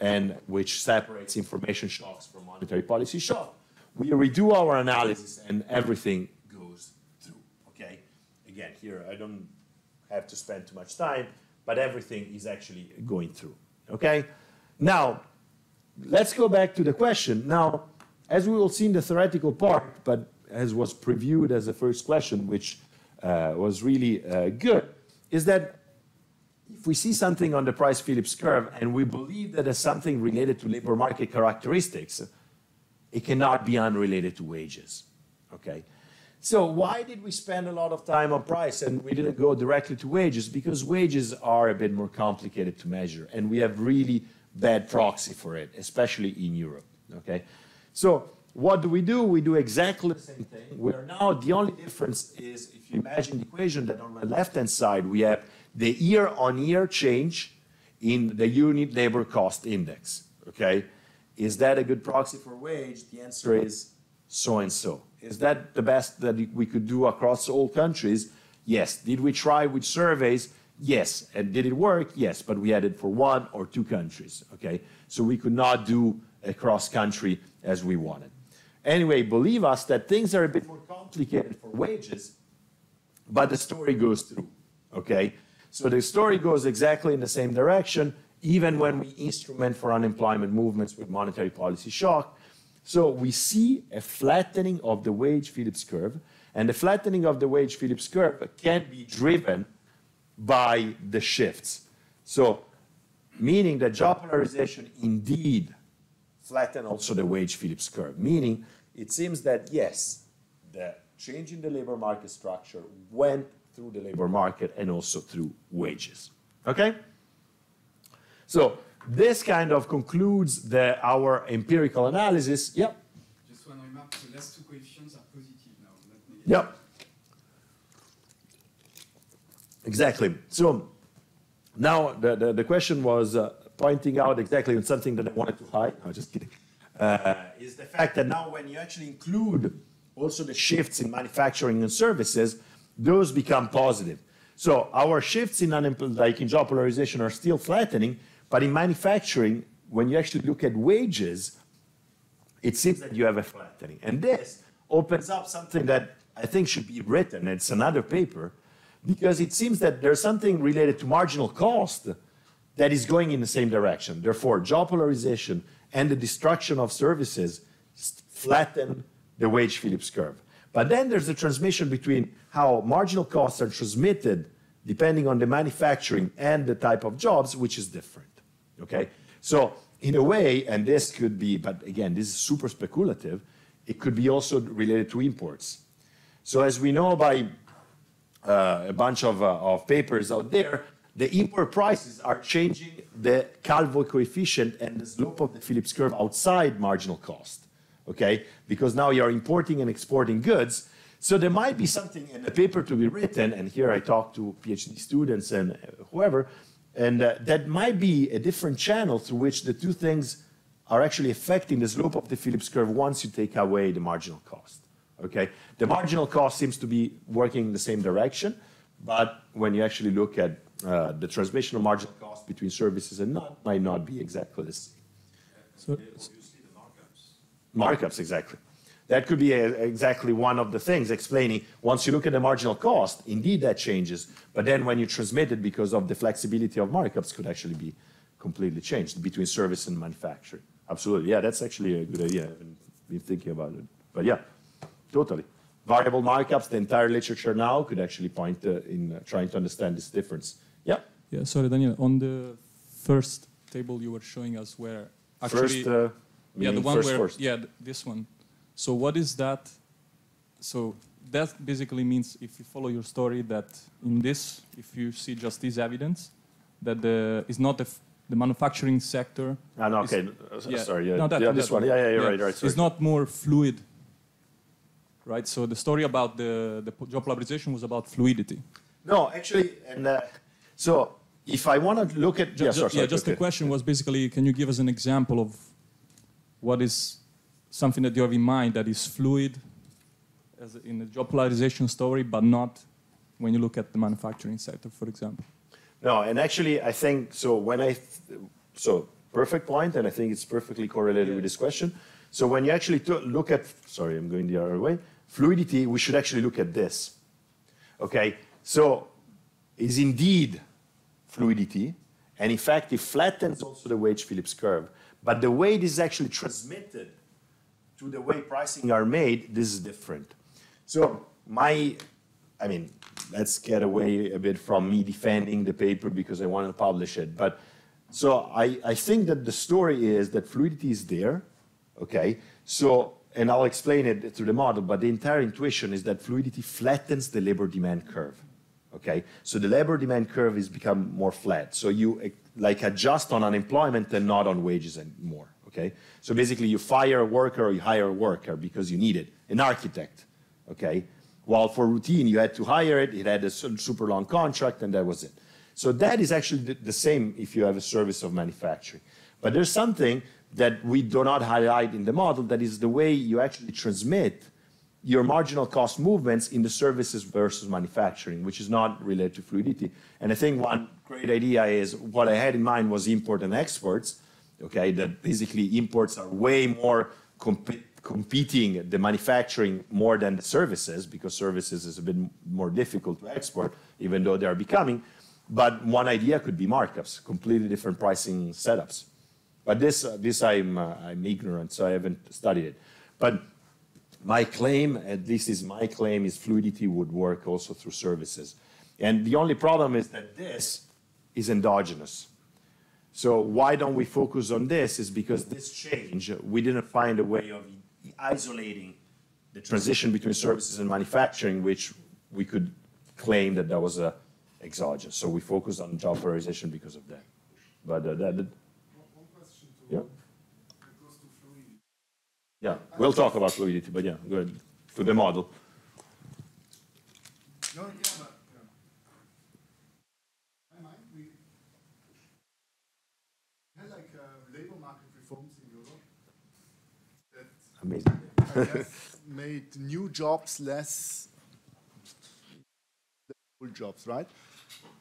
Speaker 1: and which separates information shocks from monetary policy shock. We redo our analysis, and everything goes through. Okay, again, here I don't have to spend too much time, but everything is actually going through. Okay. Now, let's go back to the question. Now, as we will see in the theoretical part, but as was previewed as the first question, which uh, was really uh, good, is that if we see something on the price Phillips curve and we believe that there's something related to labor market characteristics, it cannot be unrelated to wages. Okay? So why did we spend a lot of time on price and we didn't go directly to wages? Because wages are a bit more complicated to measure and we have really bad proxy for it, especially in Europe. Okay, so what do we do? We do exactly the same thing. We are now the only difference is if you imagine the equation that on the left-hand side we have the year-on-year change in the unit labor cost index. Okay, is that a good proxy for wage? The answer is so and so. Is that the best that we could do across all countries? Yes. Did we try with surveys? Yes. And did it work? Yes. But we had it for one or two countries. Okay. So we could not do across country as we wanted. Anyway, believe us that things are a bit more complicated for wages, but the story goes through. Okay. So the story goes exactly in the same direction, even when we instrument for unemployment movements with monetary policy shock. So we see a flattening of the wage Phillips curve, and the flattening of the wage Phillips curve can be driven by the shifts. So meaning that job polarization indeed flatten also the wage Phillips curve, meaning it seems that yes, the change in the labor market structure went through the labor market and also through wages. Okay? So this kind of concludes the, our empirical analysis. Yep.
Speaker 4: Just one remark, the last two coefficients are positive now,
Speaker 1: Yep. Exactly. So now the, the, the question was uh, pointing out exactly on something that I wanted to hide. No, just kidding. Uh, is the fact that now when you actually include also the shifts in manufacturing and services, those become positive. So our shifts in like in job polarization are still flattening, but in manufacturing, when you actually look at wages, it seems that you have a flattening. And this opens up something that I think should be written. It's another paper, because it seems that there's something related to marginal cost that is going in the same direction. Therefore, job polarization and the destruction of services flatten the wage Phillips curve. But then there's a transmission between how marginal costs are transmitted depending on the manufacturing and the type of jobs, which is different. Okay? So, in a way, and this could be, but again, this is super speculative, it could be also related to imports. So, as we know by uh, a bunch of, uh, of papers out there, the import prices are changing the Calvo coefficient and the slope of the Phillips curve outside marginal cost okay? Because now you're importing and exporting goods. So there might be something in the paper to be written, and here I talk to PhD students and whoever, and uh, that might be a different channel through which the two things are actually affecting the slope of the Phillips curve once you take away the marginal cost. Okay, the marginal cost seems to be working in the same direction, but when you actually look at uh, the transmission of marginal cost between services and not, might not be exactly the same.
Speaker 3: So,
Speaker 1: Markups, exactly. That could be a, exactly one of the things explaining once you look at the marginal cost, indeed that changes. But then when you transmit it because of the flexibility of markups could actually be completely changed between service and manufacturing. Absolutely. Yeah, that's actually a good idea. I haven't been thinking about it. But yeah, totally. Variable markups, the entire literature now could actually point uh, in uh, trying to understand this difference. Yeah.
Speaker 3: Yeah, sorry, Daniel. On the first table you were showing us where actually...
Speaker 1: First, uh,
Speaker 3: yeah, the one
Speaker 1: first,
Speaker 3: where
Speaker 1: first.
Speaker 3: yeah, this one. So what is that? So that basically means if you follow your story that in this, if you see just this evidence, that the is not the, the manufacturing sector.
Speaker 1: Ah, no,
Speaker 3: is-
Speaker 1: okay. Uh,
Speaker 3: yeah.
Speaker 1: Sorry. Yeah,
Speaker 3: No, that-
Speaker 1: yeah this
Speaker 3: that
Speaker 1: one. Yeah, yeah, you're right. Right.
Speaker 3: It's not more fluid, right? So the story about the the job polarization was about fluidity.
Speaker 1: No, actually, and uh, so if I want to look at
Speaker 3: Ju-
Speaker 1: yeah, sorry, sorry,
Speaker 3: yeah, just the question was basically, can you give us an example of what is something that you have in mind that is fluid as in the job polarization story, but not when you look at the manufacturing sector, for example?
Speaker 1: No, and actually, I think so. When I so perfect point, and I think it's perfectly correlated with this question. So when you actually look at, sorry, I'm going the other way. Fluidity, we should actually look at this. Okay, so is indeed fluidity, and in fact, it flattens also the wage Phillips curve. But the way this is actually transmitted to the way pricing are made, this is different. So my, I mean, let's get away a bit from me defending the paper because I want to publish it. But so I, I think that the story is that fluidity is there, okay? So, and I'll explain it through the model, but the entire intuition is that fluidity flattens the labor demand curve, okay? So the labor demand curve has become more flat. So you like adjust on unemployment and not on wages anymore, okay? So basically you fire a worker or you hire a worker because you need it, an architect, okay? While for routine, you had to hire it, it had a super long contract, and that was it. So that is actually the same if you have a service of manufacturing. But there's something that we do not highlight in the model, that is the way you actually transmit your marginal cost movements in the services versus manufacturing, which is not related to fluidity. And I think one great idea is what I had in mind was import and exports, okay, that basically imports are way more comp- competing the manufacturing more than the services because services is a bit more difficult to export, even though they are becoming. But one idea could be markups, completely different pricing setups. But this, uh, this I'm, uh, I'm ignorant, so I haven't studied it. But my claim, at least is my claim, is fluidity would work also through services. And the only problem is that this is endogenous. So why don't we focus on this is because this change, we didn't find a way of isolating the transition between services and manufacturing, which we could claim that that was a exogenous. So we focused on job polarization because of that. But uh, that,
Speaker 5: One question to,
Speaker 1: Yeah.
Speaker 5: that goes to fluidity.
Speaker 1: Yeah, we'll talk about fluidity, but yeah, go ahead, to the model.
Speaker 5: No, yeah, but, yeah. I mind, we had like uh, labor market reforms in Europe that
Speaker 1: Amazing.
Speaker 5: I guess made new jobs less old jobs, right?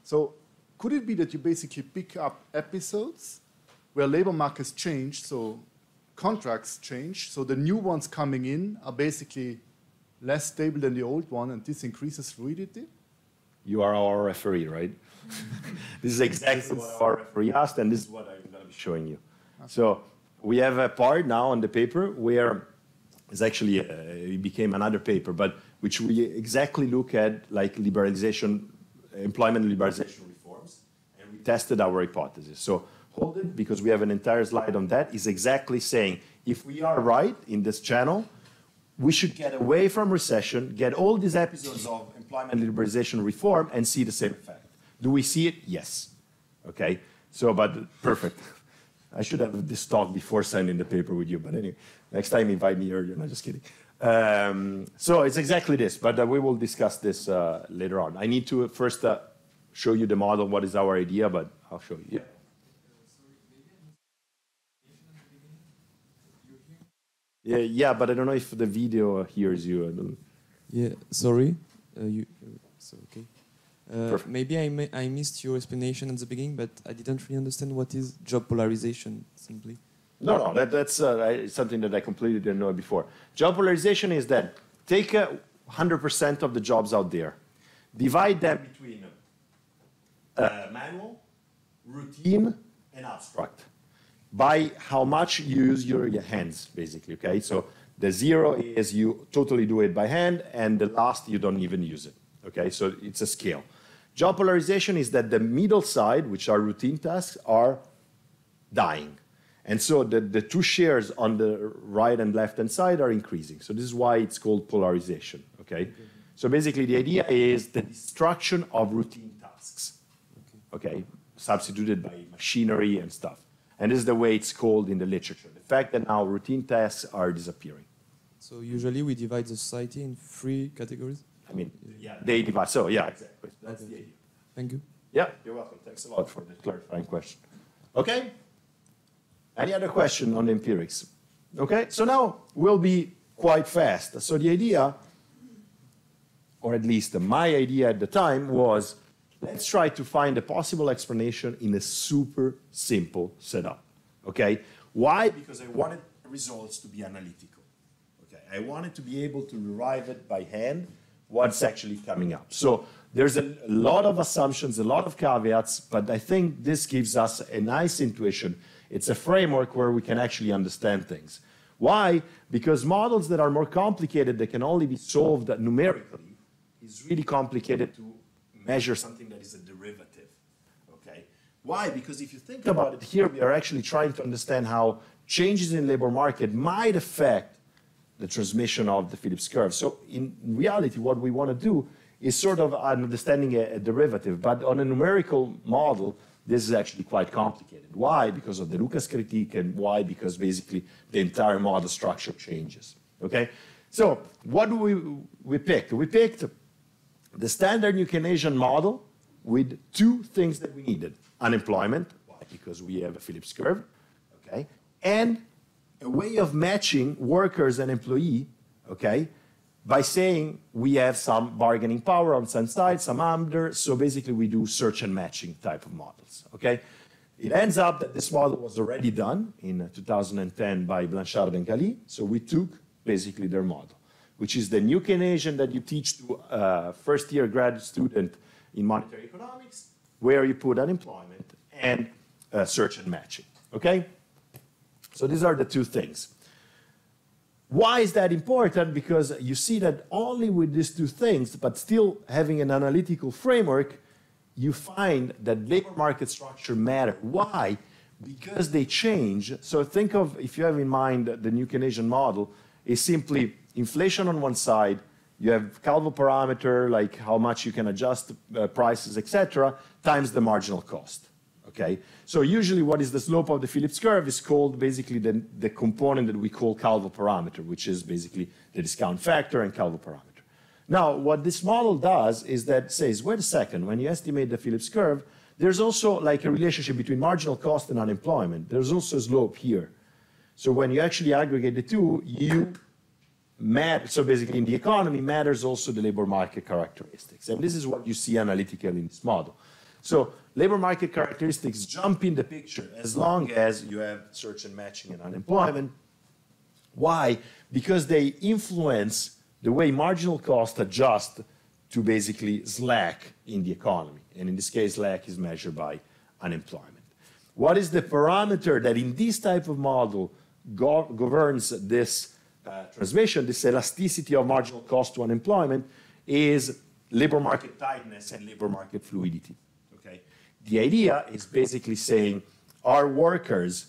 Speaker 5: So could it be that you basically pick up episodes where labor markets change, so contracts change, so the new ones coming in are basically less stable than the old one, and this increases fluidity?
Speaker 1: You are our referee, right? this is exactly what our referee asked, and this is what I'm going to be showing you. So we have a part now on the paper where it's actually uh, it became another paper, but which we exactly look at like liberalization, employment liberalization reforms, and we tested our hypothesis. So hold it because we have an entire slide on that. Is exactly saying if we are right in this channel, we should get away from recession, get all these episodes of employment liberalization reform, and see the same effect. Do we see it? Yes. Okay. So, but perfect. I should have this talk before signing the paper with you, but anyway, next time invite me earlier. No, just kidding. Um, so it's exactly this, but uh, we will discuss this uh, later on. I need to first uh, show you the model, what is our idea, but I'll show you. Yeah. Yeah, yeah, but I don't know if the video hears you. I don't.
Speaker 6: Yeah, sorry. Uh, you, so okay. Uh,
Speaker 1: Perfect.
Speaker 6: maybe I, mi- I missed your explanation at the beginning, but I didn't really understand what is job polarization simply.
Speaker 1: No, no, that, that's uh, I- something that I completely didn't know before. Job polarization is that take uh, 100% of the jobs out there, divide them between uh, manual, routine, and abstract by how much you use your, hands, basically, okay? So the zero is you totally do it by hand, and the last you don't even use it, okay? So it's a scale. Job polarization is that the middle side, which are routine tasks, are dying. And so the, the two shares on the right and left hand side are increasing. So this is why it's called polarization, okay? So basically the idea is the destruction of routine tasks, okay? Substituted by machinery and stuff. And this is the way it's called in the literature. The fact that now routine tasks are disappearing.
Speaker 6: So usually we divide the society in three categories.
Speaker 1: I mean, yeah, they divide. So yeah, exactly. That's the idea.
Speaker 6: Thank you.
Speaker 1: Yeah, you're welcome. Thanks a lot for the clarifying question. Okay? Any other question on the empirics? Okay, so now we'll be quite fast. So the idea, or at least my idea at the time, was let's try to find a possible explanation in a super simple setup. Okay? Why? Because I wanted results to be analytical. Okay, I wanted to be able to derive it by hand what's actually coming up. So there's a lot of assumptions, a lot of caveats, but I think this gives us a nice intuition. It's a framework where we can actually understand things. Why? Because models that are more complicated, that can only be solved numerically, is really complicated to measure something that is a derivative. Okay? Why? Because if you think about it, here we are actually trying to understand how changes in labor market might affect the transmission of the Phillips curve. So in reality, what we want to do is sort of understanding a, a derivative, but on a numerical model, this is actually quite complicated. Why? Because of the Lucas critique, and why? Because basically the entire model structure changes. Okay? So what do we, we picked? We picked the standard New model with two things that we needed. Unemployment, why? Because we have a Phillips curve, okay? and a way of matching workers and employee, okay, by saying we have some bargaining power on some side, some under, so basically we do search and matching type of models, okay? It ends up that this model was already done in 2010 by Blanchard and Galí, so we took basically their model, which is the new Keynesian that you teach to a first-year grad student in monetary economics, where you put unemployment and uh, search and matching, okay? So these are the two things. Why is that important? Because you see that only with these two things, but still having an analytical framework, you find that labor market structure matter. Why? Because they change. So think of, if you have in mind the new Keynesian model, is simply inflation on one side, you have Calvo parameter, like how much you can adjust uh, prices, etc., times the marginal cost. Okay, so usually what is the slope of the Phillips curve is called basically the, the component that we call Calvo parameter, which is basically the discount factor and Calvo parameter. Now, what this model does is that says, wait a second, when you estimate the Phillips curve, there's also like a relationship between marginal cost and unemployment. There's also a slope here. So when you actually aggregate the two, you so basically in the economy matters also the labor market characteristics. And this is what you see analytically in this model. So labor market characteristics jump in the picture as long as you have search and matching and unemployment. Why? Because they influence the way marginal cost adjust to basically slack in the economy. And in this case, slack is measured by unemployment. What is the parameter that in this type of model go governs this uh, transmission, this elasticity of marginal cost to unemployment, is labor market tightness and labor market fluidity. Okay? The idea is basically saying, our workers,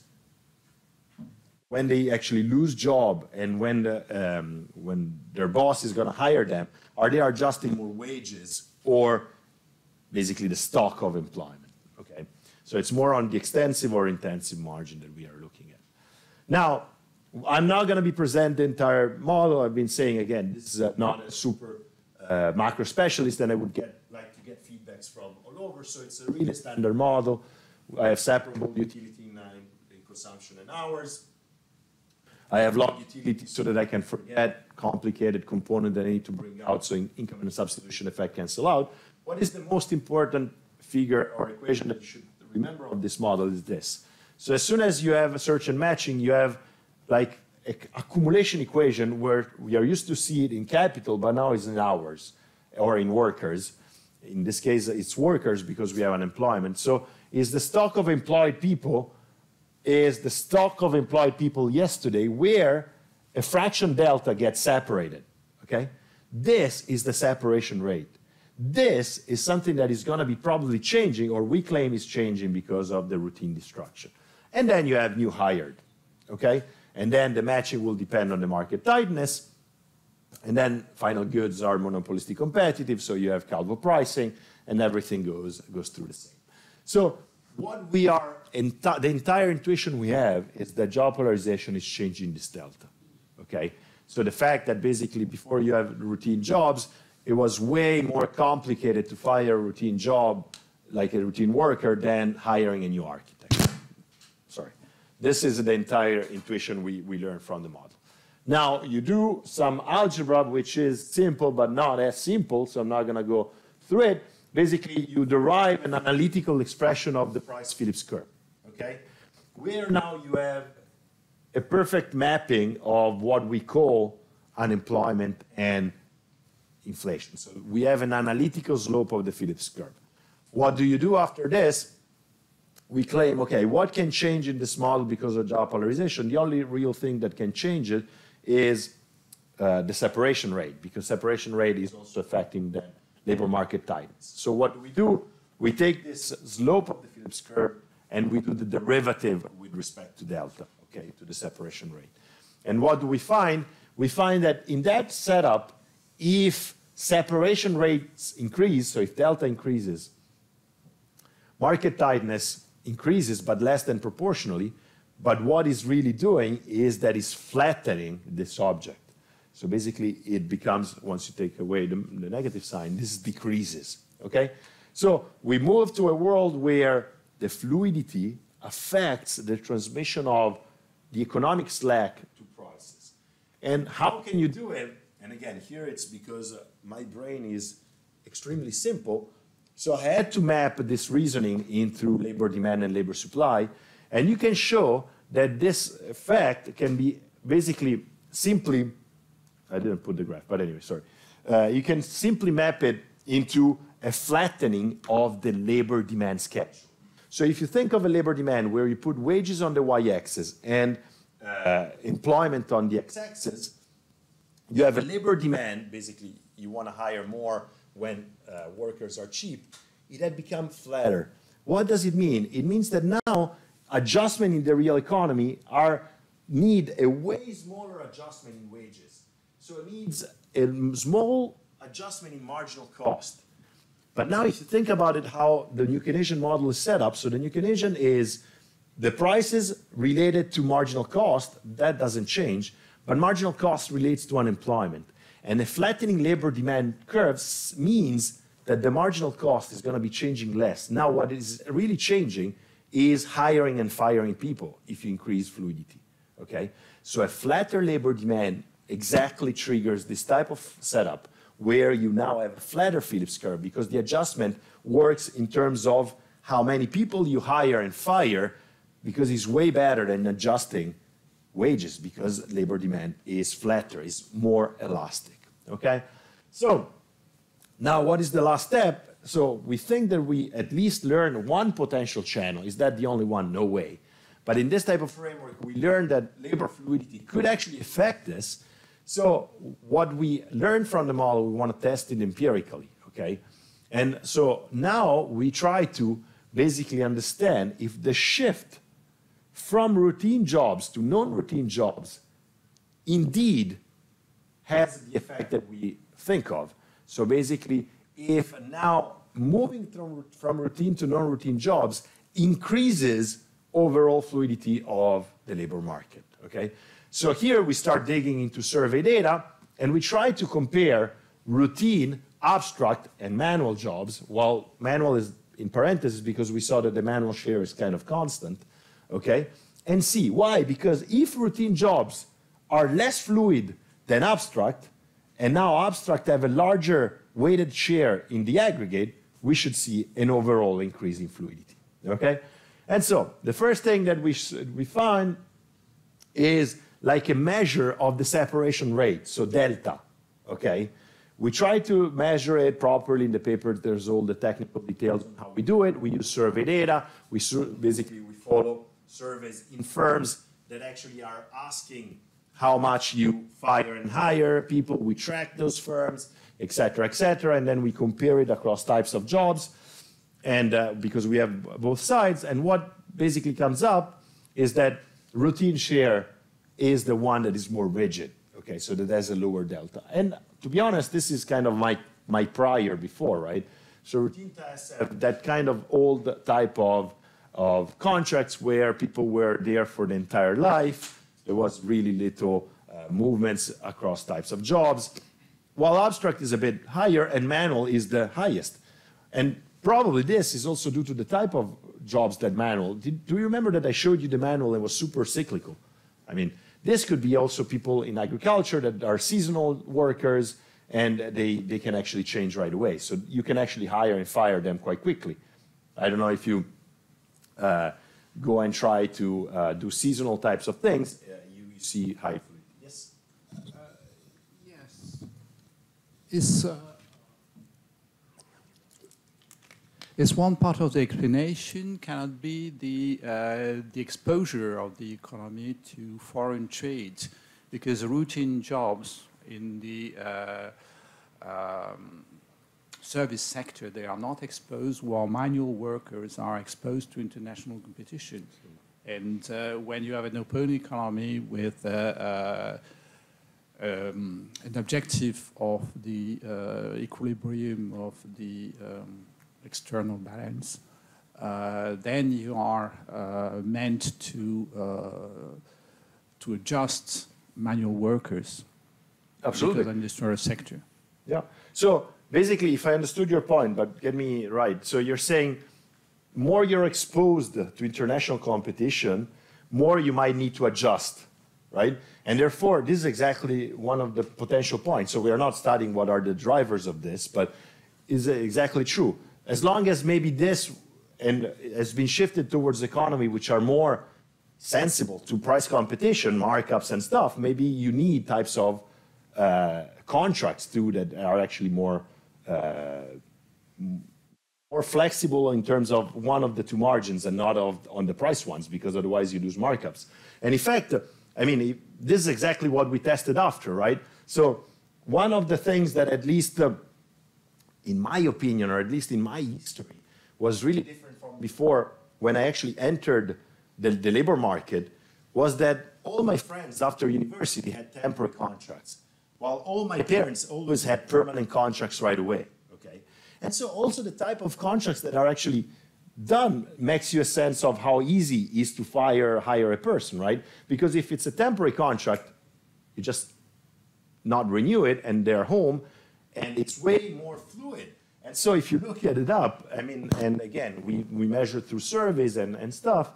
Speaker 1: when they actually lose job and when, the, um, when their boss is going to hire them, are they adjusting more wages or basically the stock of employment? Okay, so it's more on the extensive or intensive margin that we are looking at. Now, I'm not going to be present the entire model. I've been saying again, this is not a super uh, macro specialist, and I would get like to get feedbacks from all over, so it's a really standard model. I have separable utility in, uh, in consumption and hours. I have log utility so that I can forget complicated component that I need to bring out so income and substitution effect cancel out. What is the most important figure or equation that you should remember of this model is this. So as soon as you have a search and matching, you have like accumulation equation where we are used to see it in capital, but now it's in hours or in workers in this case, it's workers because we have unemployment. So is the stock of employed people is the stock of employed people yesterday where a fraction delta gets separated, okay? This is the separation rate. This is something that is going to be probably changing, or we claim is changing because of the routine destruction. And then you have new hired, okay? And then the matching will depend on the market tightness, and then final goods are monopolistic competitive, so you have Calvo pricing, and everything goes, goes through the same. So what we are, enti the entire intuition we have is that job polarization is changing this delta, okay? So the fact that basically before you have routine jobs, it was way more complicated to fire a routine job like a routine worker than hiring a new architect. This is the entire intuition we, we learned from the model. Now, you do some algebra, which is simple, but not as simple, so I'm not going to go through it. Basically, you derive an analytical expression of the price-Phillips curve, okay? Where now you have a perfect mapping of what we call unemployment and inflation. So we have an analytical slope of the Phillips curve. What do you do after this? We claim, okay, what can change in this model because of job polarization? The only real thing that can change it is uh, the separation rate, because separation rate is also affecting the labor market tightness. So what do we do? We take this slope of the Phillips curve and we do the derivative with respect to delta, okay, to the separation rate. And what do we find? We find that in that setup, if separation rates increase, so if delta increases, market tightness increases, but less than proportionally, but what it's really doing is that it's flattening this object. So basically, it becomes, once you take away the, the negative sign, this decreases, okay? So we move to a world where the fluidity affects the transmission of the economic slack to prices. And how can you do it? And again, here it's because my brain is extremely simple. So I had to map this reasoning in through labor demand and labor supply. And you can show that this effect can be basically simply, I didn't put the graph, but anyway, sorry. Uh, you can simply map it into a flattening of the labor demand schedule. So if you think of a labor demand where you put wages on the y-axis and uh, employment on the x-axis, you have a labor demand, basically you want to hire more when uh, workers are cheap, it had become flatter. What does it mean? It means that now adjustment in the real economy are need a way smaller adjustment in wages. So it needs a small adjustment in marginal cost. But now if you think about it, how the New Keynesian model is set up, so the New Keynesian is the prices related to marginal cost, that doesn't change, but marginal cost relates to unemployment. And a flattening labor demand curves means that the marginal cost is going to be changing less. Now, what is really changing is hiring and firing people if you increase fluidity. Okay? So a flatter labor demand exactly triggers this type of setup where you now have a flatter Phillips curve because the adjustment works in terms of how many people you hire and fire because it's way better than adjusting wages because labor demand is flatter, is more elastic. Okay? So now what is the last step? So we think that we at least learn one potential channel. Is that the only one? No way. But in this type of framework, we learned that labor fluidity could actually affect this. So what we learned from the model, we want to test it empirically, okay? And so now we try to basically understand if the shift from routine jobs to non-routine jobs indeed has the effect that we think of. So basically, if now moving from, from routine to non-routine jobs increases overall fluidity of the labor market, okay? So here we start digging into survey data and we try to compare routine, abstract, and manual jobs. While manual is in parentheses because we saw that the manual share is kind of constant, okay? And see why? Because if routine jobs are less fluid than abstract, and now abstract have a larger weighted share in the aggregate, we should see an overall increase in fluidity, okay? And so the first thing that we, we find is like a measure of the separation rate, so delta, okay? We try to measure it properly in the paper. There's all the technical details on how we do it. We use survey data. We basically we follow surveys in firms that actually are asking how much you fire and hire people. We track those firms, et cetera, et cetera, and then we compare it across types of jobs and uh, because we have both sides. And what basically comes up is that routine share is the one that is more rigid. Okay, so that has a lower delta. And to be honest, this is kind of my my prior before, right? So routine tests have that kind of old type of of contracts where people were there for the entire life. There was really little uh, movements across types of jobs. While abstract is a bit higher and manual is the highest. And Probably this is also due to the type of jobs that manual. Did, do you remember that I showed you the manual and was super cyclical? I mean, this could be also people in agriculture that are seasonal workers and they, they can actually change right away. So you can actually hire and fire them quite quickly. I don't know if you uh, go and try to uh, do seasonal types of things, see high fluidity. Yes?
Speaker 7: Uh, yes. Is uh, is one part of the explanation cannot be the, uh, the exposure of the economy to foreign trade, because routine jobs in the uh, um, service sector, they are not exposed, while manual workers are exposed to international competition. And uh, when you have an open economy with uh, uh, um, an objective of the uh, equilibrium of the um, external balance, uh, then you are uh, meant to uh, to adjust manual workers.
Speaker 1: Absolutely.
Speaker 7: the industrial sector.
Speaker 1: Yeah. So basically, if I understood your point, but get me right. So you're saying more you're exposed to international competition, more you might need to adjust, right? And therefore, this is exactly one of the potential points. So we are not studying what are the drivers of this, but is it exactly true. As long as maybe this and has been shifted towards economy which are more sensible to price competition, markups and stuff, maybe you need types of uh, contracts too that are actually more uh, more flexible in terms of one of the two margins and not of on the price ones because otherwise you lose markups. And in fact, I mean, this is exactly what we tested after, right? So one of the things that at least, uh, in my opinion, or at least in my history, was really different from before when I actually entered the, the labor market was that all my friends after university had temporary contracts, while all my parents always had permanent contracts right away. And so also the type of contracts that are actually done makes you a sense of how easy it is to fire hire a person, right? Because if it's a temporary contract, you just not renew it and they're home, and it's way more fluid. And so if you look at it up, I mean, and again, we, we measure through surveys and, and stuff,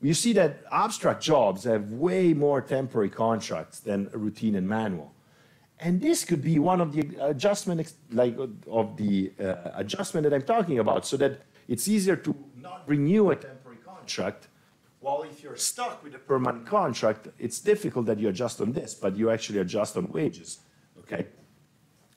Speaker 1: you see that abstract jobs have way more temporary contracts than routine and manual. And this could be one of the adjustment, like of the uh, adjustment that I'm talking about, so that it's easier to not renew a temporary contract. While if you're stuck with a permanent contract, it's difficult that you adjust on this, but you actually adjust on wages. Okay.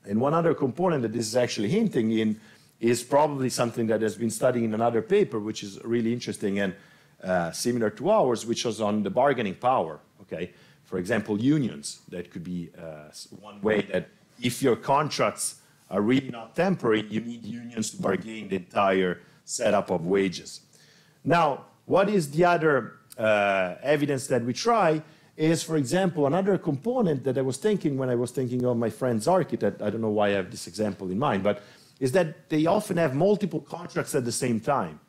Speaker 1: And one other component that this is actually hinting in is probably something that has been studied in another paper, which is really interesting and uh, similar to ours, which was on the bargaining power. Okay, for example, unions. That could be uh, one way that if your contracts are really not temporary, you need unions to bargain the entire setup of wages. Now, what is the other uh, evidence that we try? Is, for example, another component that I was thinking when I was thinking of my friend's architect. I don't know why I have this example in mind, but is that they often have multiple contracts at the same time.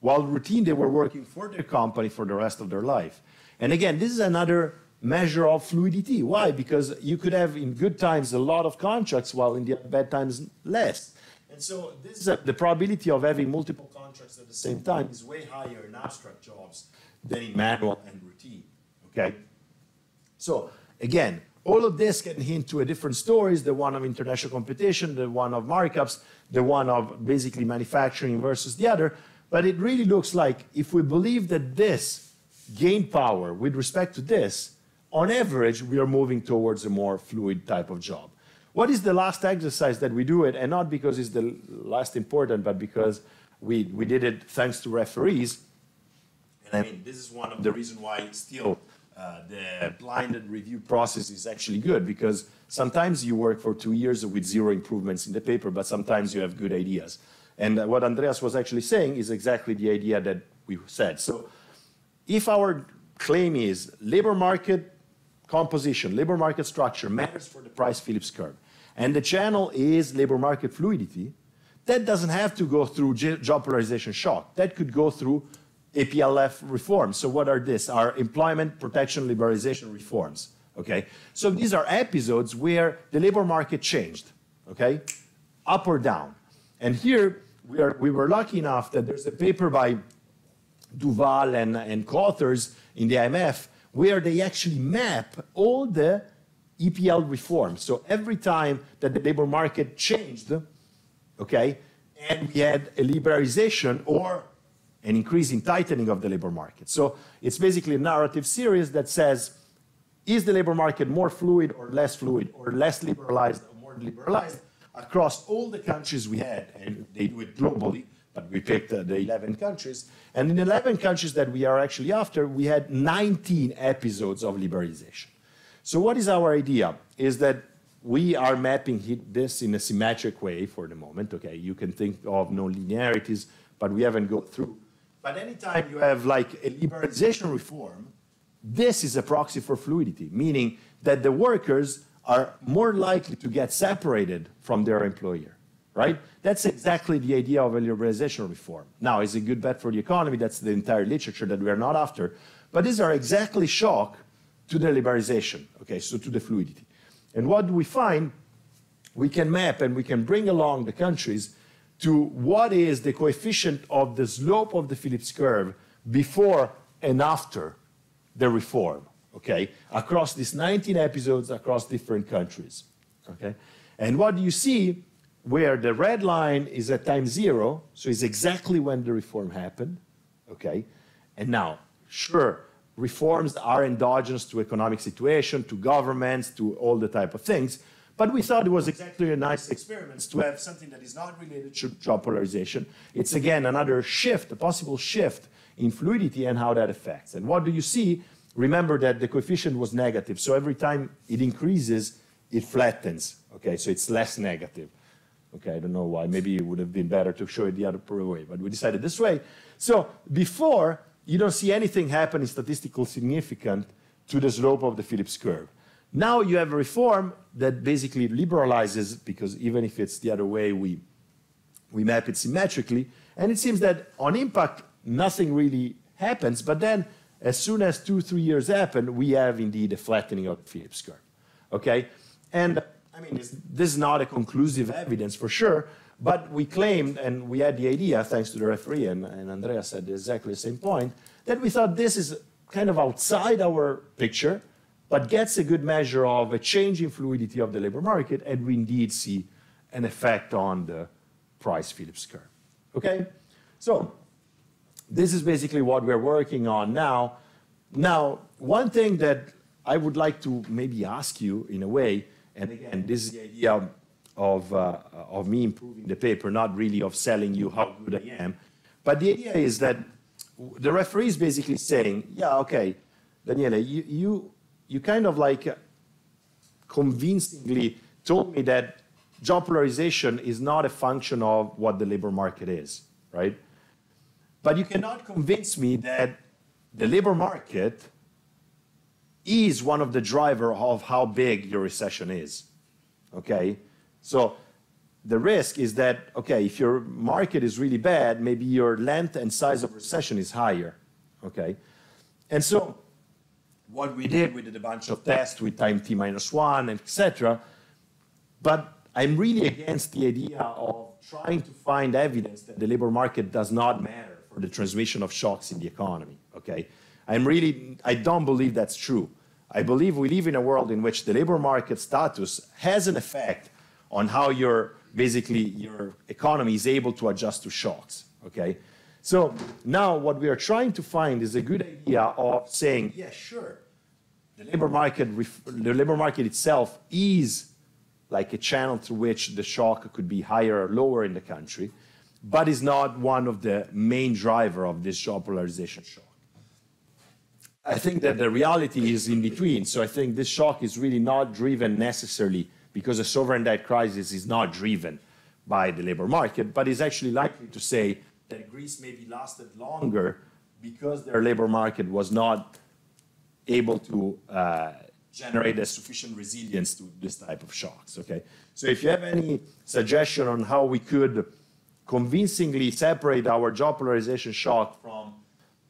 Speaker 1: While routine, they were working for their company for the rest of their life. And again, this is another measure of fluidity. Why? Because you could have in good times a lot of contracts, while in the bad times less. And so this is a, the probability of having multiple contracts at the same time is way higher in abstract jobs than in manual and routine. Okay. So again, all of this can hint to a different stories, the one of international competition, the one of markups, the one of basically manufacturing versus the other. But it really looks like if we believe that this gain power with respect to this, on average, we are moving towards a more fluid type of job. What is the last exercise that we do it? And not because it's the last important, but because we, we did it thanks to referees. And I mean, this is one of the reasons why still uh, the blinded review process is actually good because sometimes you work for two years with zero improvements in the paper, but sometimes you have good ideas. And uh, what Andreas was actually saying is exactly the idea that we said. So if our claim is labor market composition, labor market structure matters for the price Phillips curve, and the channel is labor market fluidity, that doesn't have to go through job polarization shock. That could go through APLF reforms. So what are these? Are employment protection liberalization reforms. Okay? So these are episodes where the labor market changed. Okay? Up or down. And here we, are, we were lucky enough that there's a paper by Duval and, and co-authors in the IMF where they actually map all the EPL reforms. So every time that the labor market changed, okay, and we had a liberalization or an increase in tightening of the labor market. So it's basically a narrative series that says, is the labor market more fluid or less fluid or less liberalized or more liberalized across all the countries we had, and they do it globally, but we picked uh, the 11 countries. And in 11 countries that we are actually after, we had 19 episodes of liberalization. So what is our idea? Is that we are mapping this in a symmetric way for the moment. Okay, you can think of non-linearities, but we haven't gone through. But anytime you have like a liberalization reform, this is a proxy for fluidity, meaning that the workers are more likely to get separated from their employer, right? That's exactly the idea of a liberalization reform. Now, is it a good bet for the economy? That's the entire literature that we are not after. But these are exactly shock to the liberalization, okay, so to the fluidity. And what do we find? We can map and we can bring along the countries to what is the coefficient of the slope of the Phillips curve before and after the reform, okay, across these 19 episodes across different countries, okay? And what do you see where the red line is at time zero, so it's exactly when the reform happened, okay? And now, sure, reforms are endogenous to economic situation, to governments, to all the type of things, but we thought it was exactly a nice experiment to have something that is not related to job polarization. It's again another shift, a possible shift in fluidity and how that affects. And what do you see? Remember that the coefficient was negative, so every time it increases, it flattens. Okay, so it's less negative. Okay, I don't know why. Maybe it would have been better to show it the other way, but we decided this way. So before, you don't see anything happening statistically significant to the slope of the Phillips curve. Now you have a reform that basically liberalizes, because even if it's the other way, we, we map it symmetrically. And it seems that on impact, nothing really happens. But then, as soon as two, three years happen, we have indeed a flattening of the Phillips curve. Okay? And I mean, this is not a conclusive evidence for sure, but we claimed, and we had the idea, thanks to the referee, and, and Andrea said exactly the same point, that we thought this is kind of outside our picture but gets a good measure of a change in fluidity of the labor market, and we indeed see an effect on the price Phillips curve. Okay? So this is basically what we're working on now. Now, one thing that I would like to maybe ask you in a way, and again, this is the idea of, uh, of me improving the paper, not really of selling you how good I am, but the idea is that the referee is basically saying, yeah, okay, Daniele, you, you you kind of like convincingly told me that job polarization is not a function of what the labor market is, right? But you cannot convince me that the labor market is one of the driver of how big your recession is, okay? So the risk is that, okay, if your market is really bad, maybe your length and size of recession is higher, okay? And so what we did, we did a bunch of tests with time t minus one, etc. But I'm really against the idea of trying to find evidence that the labor market does not matter for the transmission of shocks in the economy. Okay, I'm really, I don't believe that's true. I believe we live in a world in which the labor market status has an effect on how your basically your economy is able to adjust to shocks. Okay, so now what we are trying to find is a good idea of saying, yeah, sure, the labor market, the labor market itself is like a channel through which the shock could be higher or lower in the country, but is not one of the main driver of this job polarization shock. I think that the reality is in between. So I think this shock is really not driven necessarily because a sovereign debt crisis is not driven by the labor market, but is actually likely to say that Greece maybe lasted longer because their labor market was not able to uh, generate a sufficient resilience to this type of shocks, okay? So if you have any suggestion on how we could convincingly separate our job polarization shock from,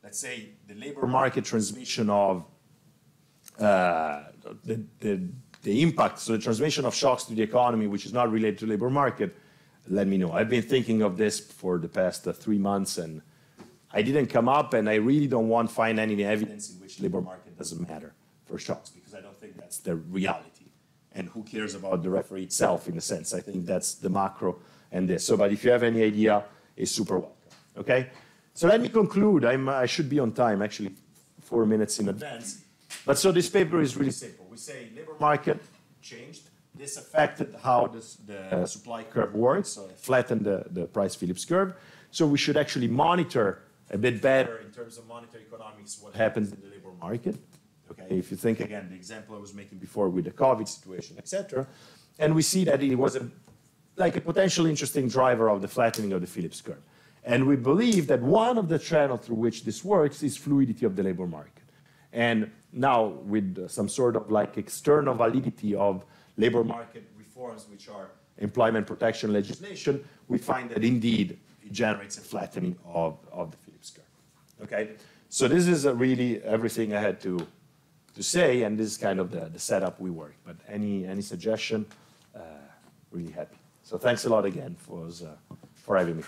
Speaker 1: let's say, the labor market transmission of uh, the, the, the impact, so the transmission of shocks to the economy, which is not related to labor market, let me know. I've been thinking of this for the past uh, three months, and I didn't come up, and I really don't want to find any evidence in which labor market doesn't matter for shocks because I don't think that's the reality. And who cares about the referee itself in a sense? I think that's the macro and this. So, but if you have any idea, it's super welcome. Okay? So let me conclude. I'm, I should be on time, actually, four minutes in advance. But so this paper is really simple. We say labor market changed. This affected how this, the supply curve works, so it flattened the, the price Phillips curve. So we should actually monitor a bit better in terms of monetary economics what happens in the labor market. Okay, if you think again, the example I was making before with the COVID situation, etc., and we see that it was a, like a potentially interesting driver of the flattening of the Phillips curve. And we believe that one of the channels through which this works is fluidity of the labor market. And now with some sort of like external validity of labor market reforms, which are employment protection legislation, we find that indeed it generates a flattening of, of the Phillips curve. Okay, so this is really everything I had to to say, and this is kind of the, the setup we work. But any, any suggestion, uh, really happy. So thanks a lot again for, uh, for having me.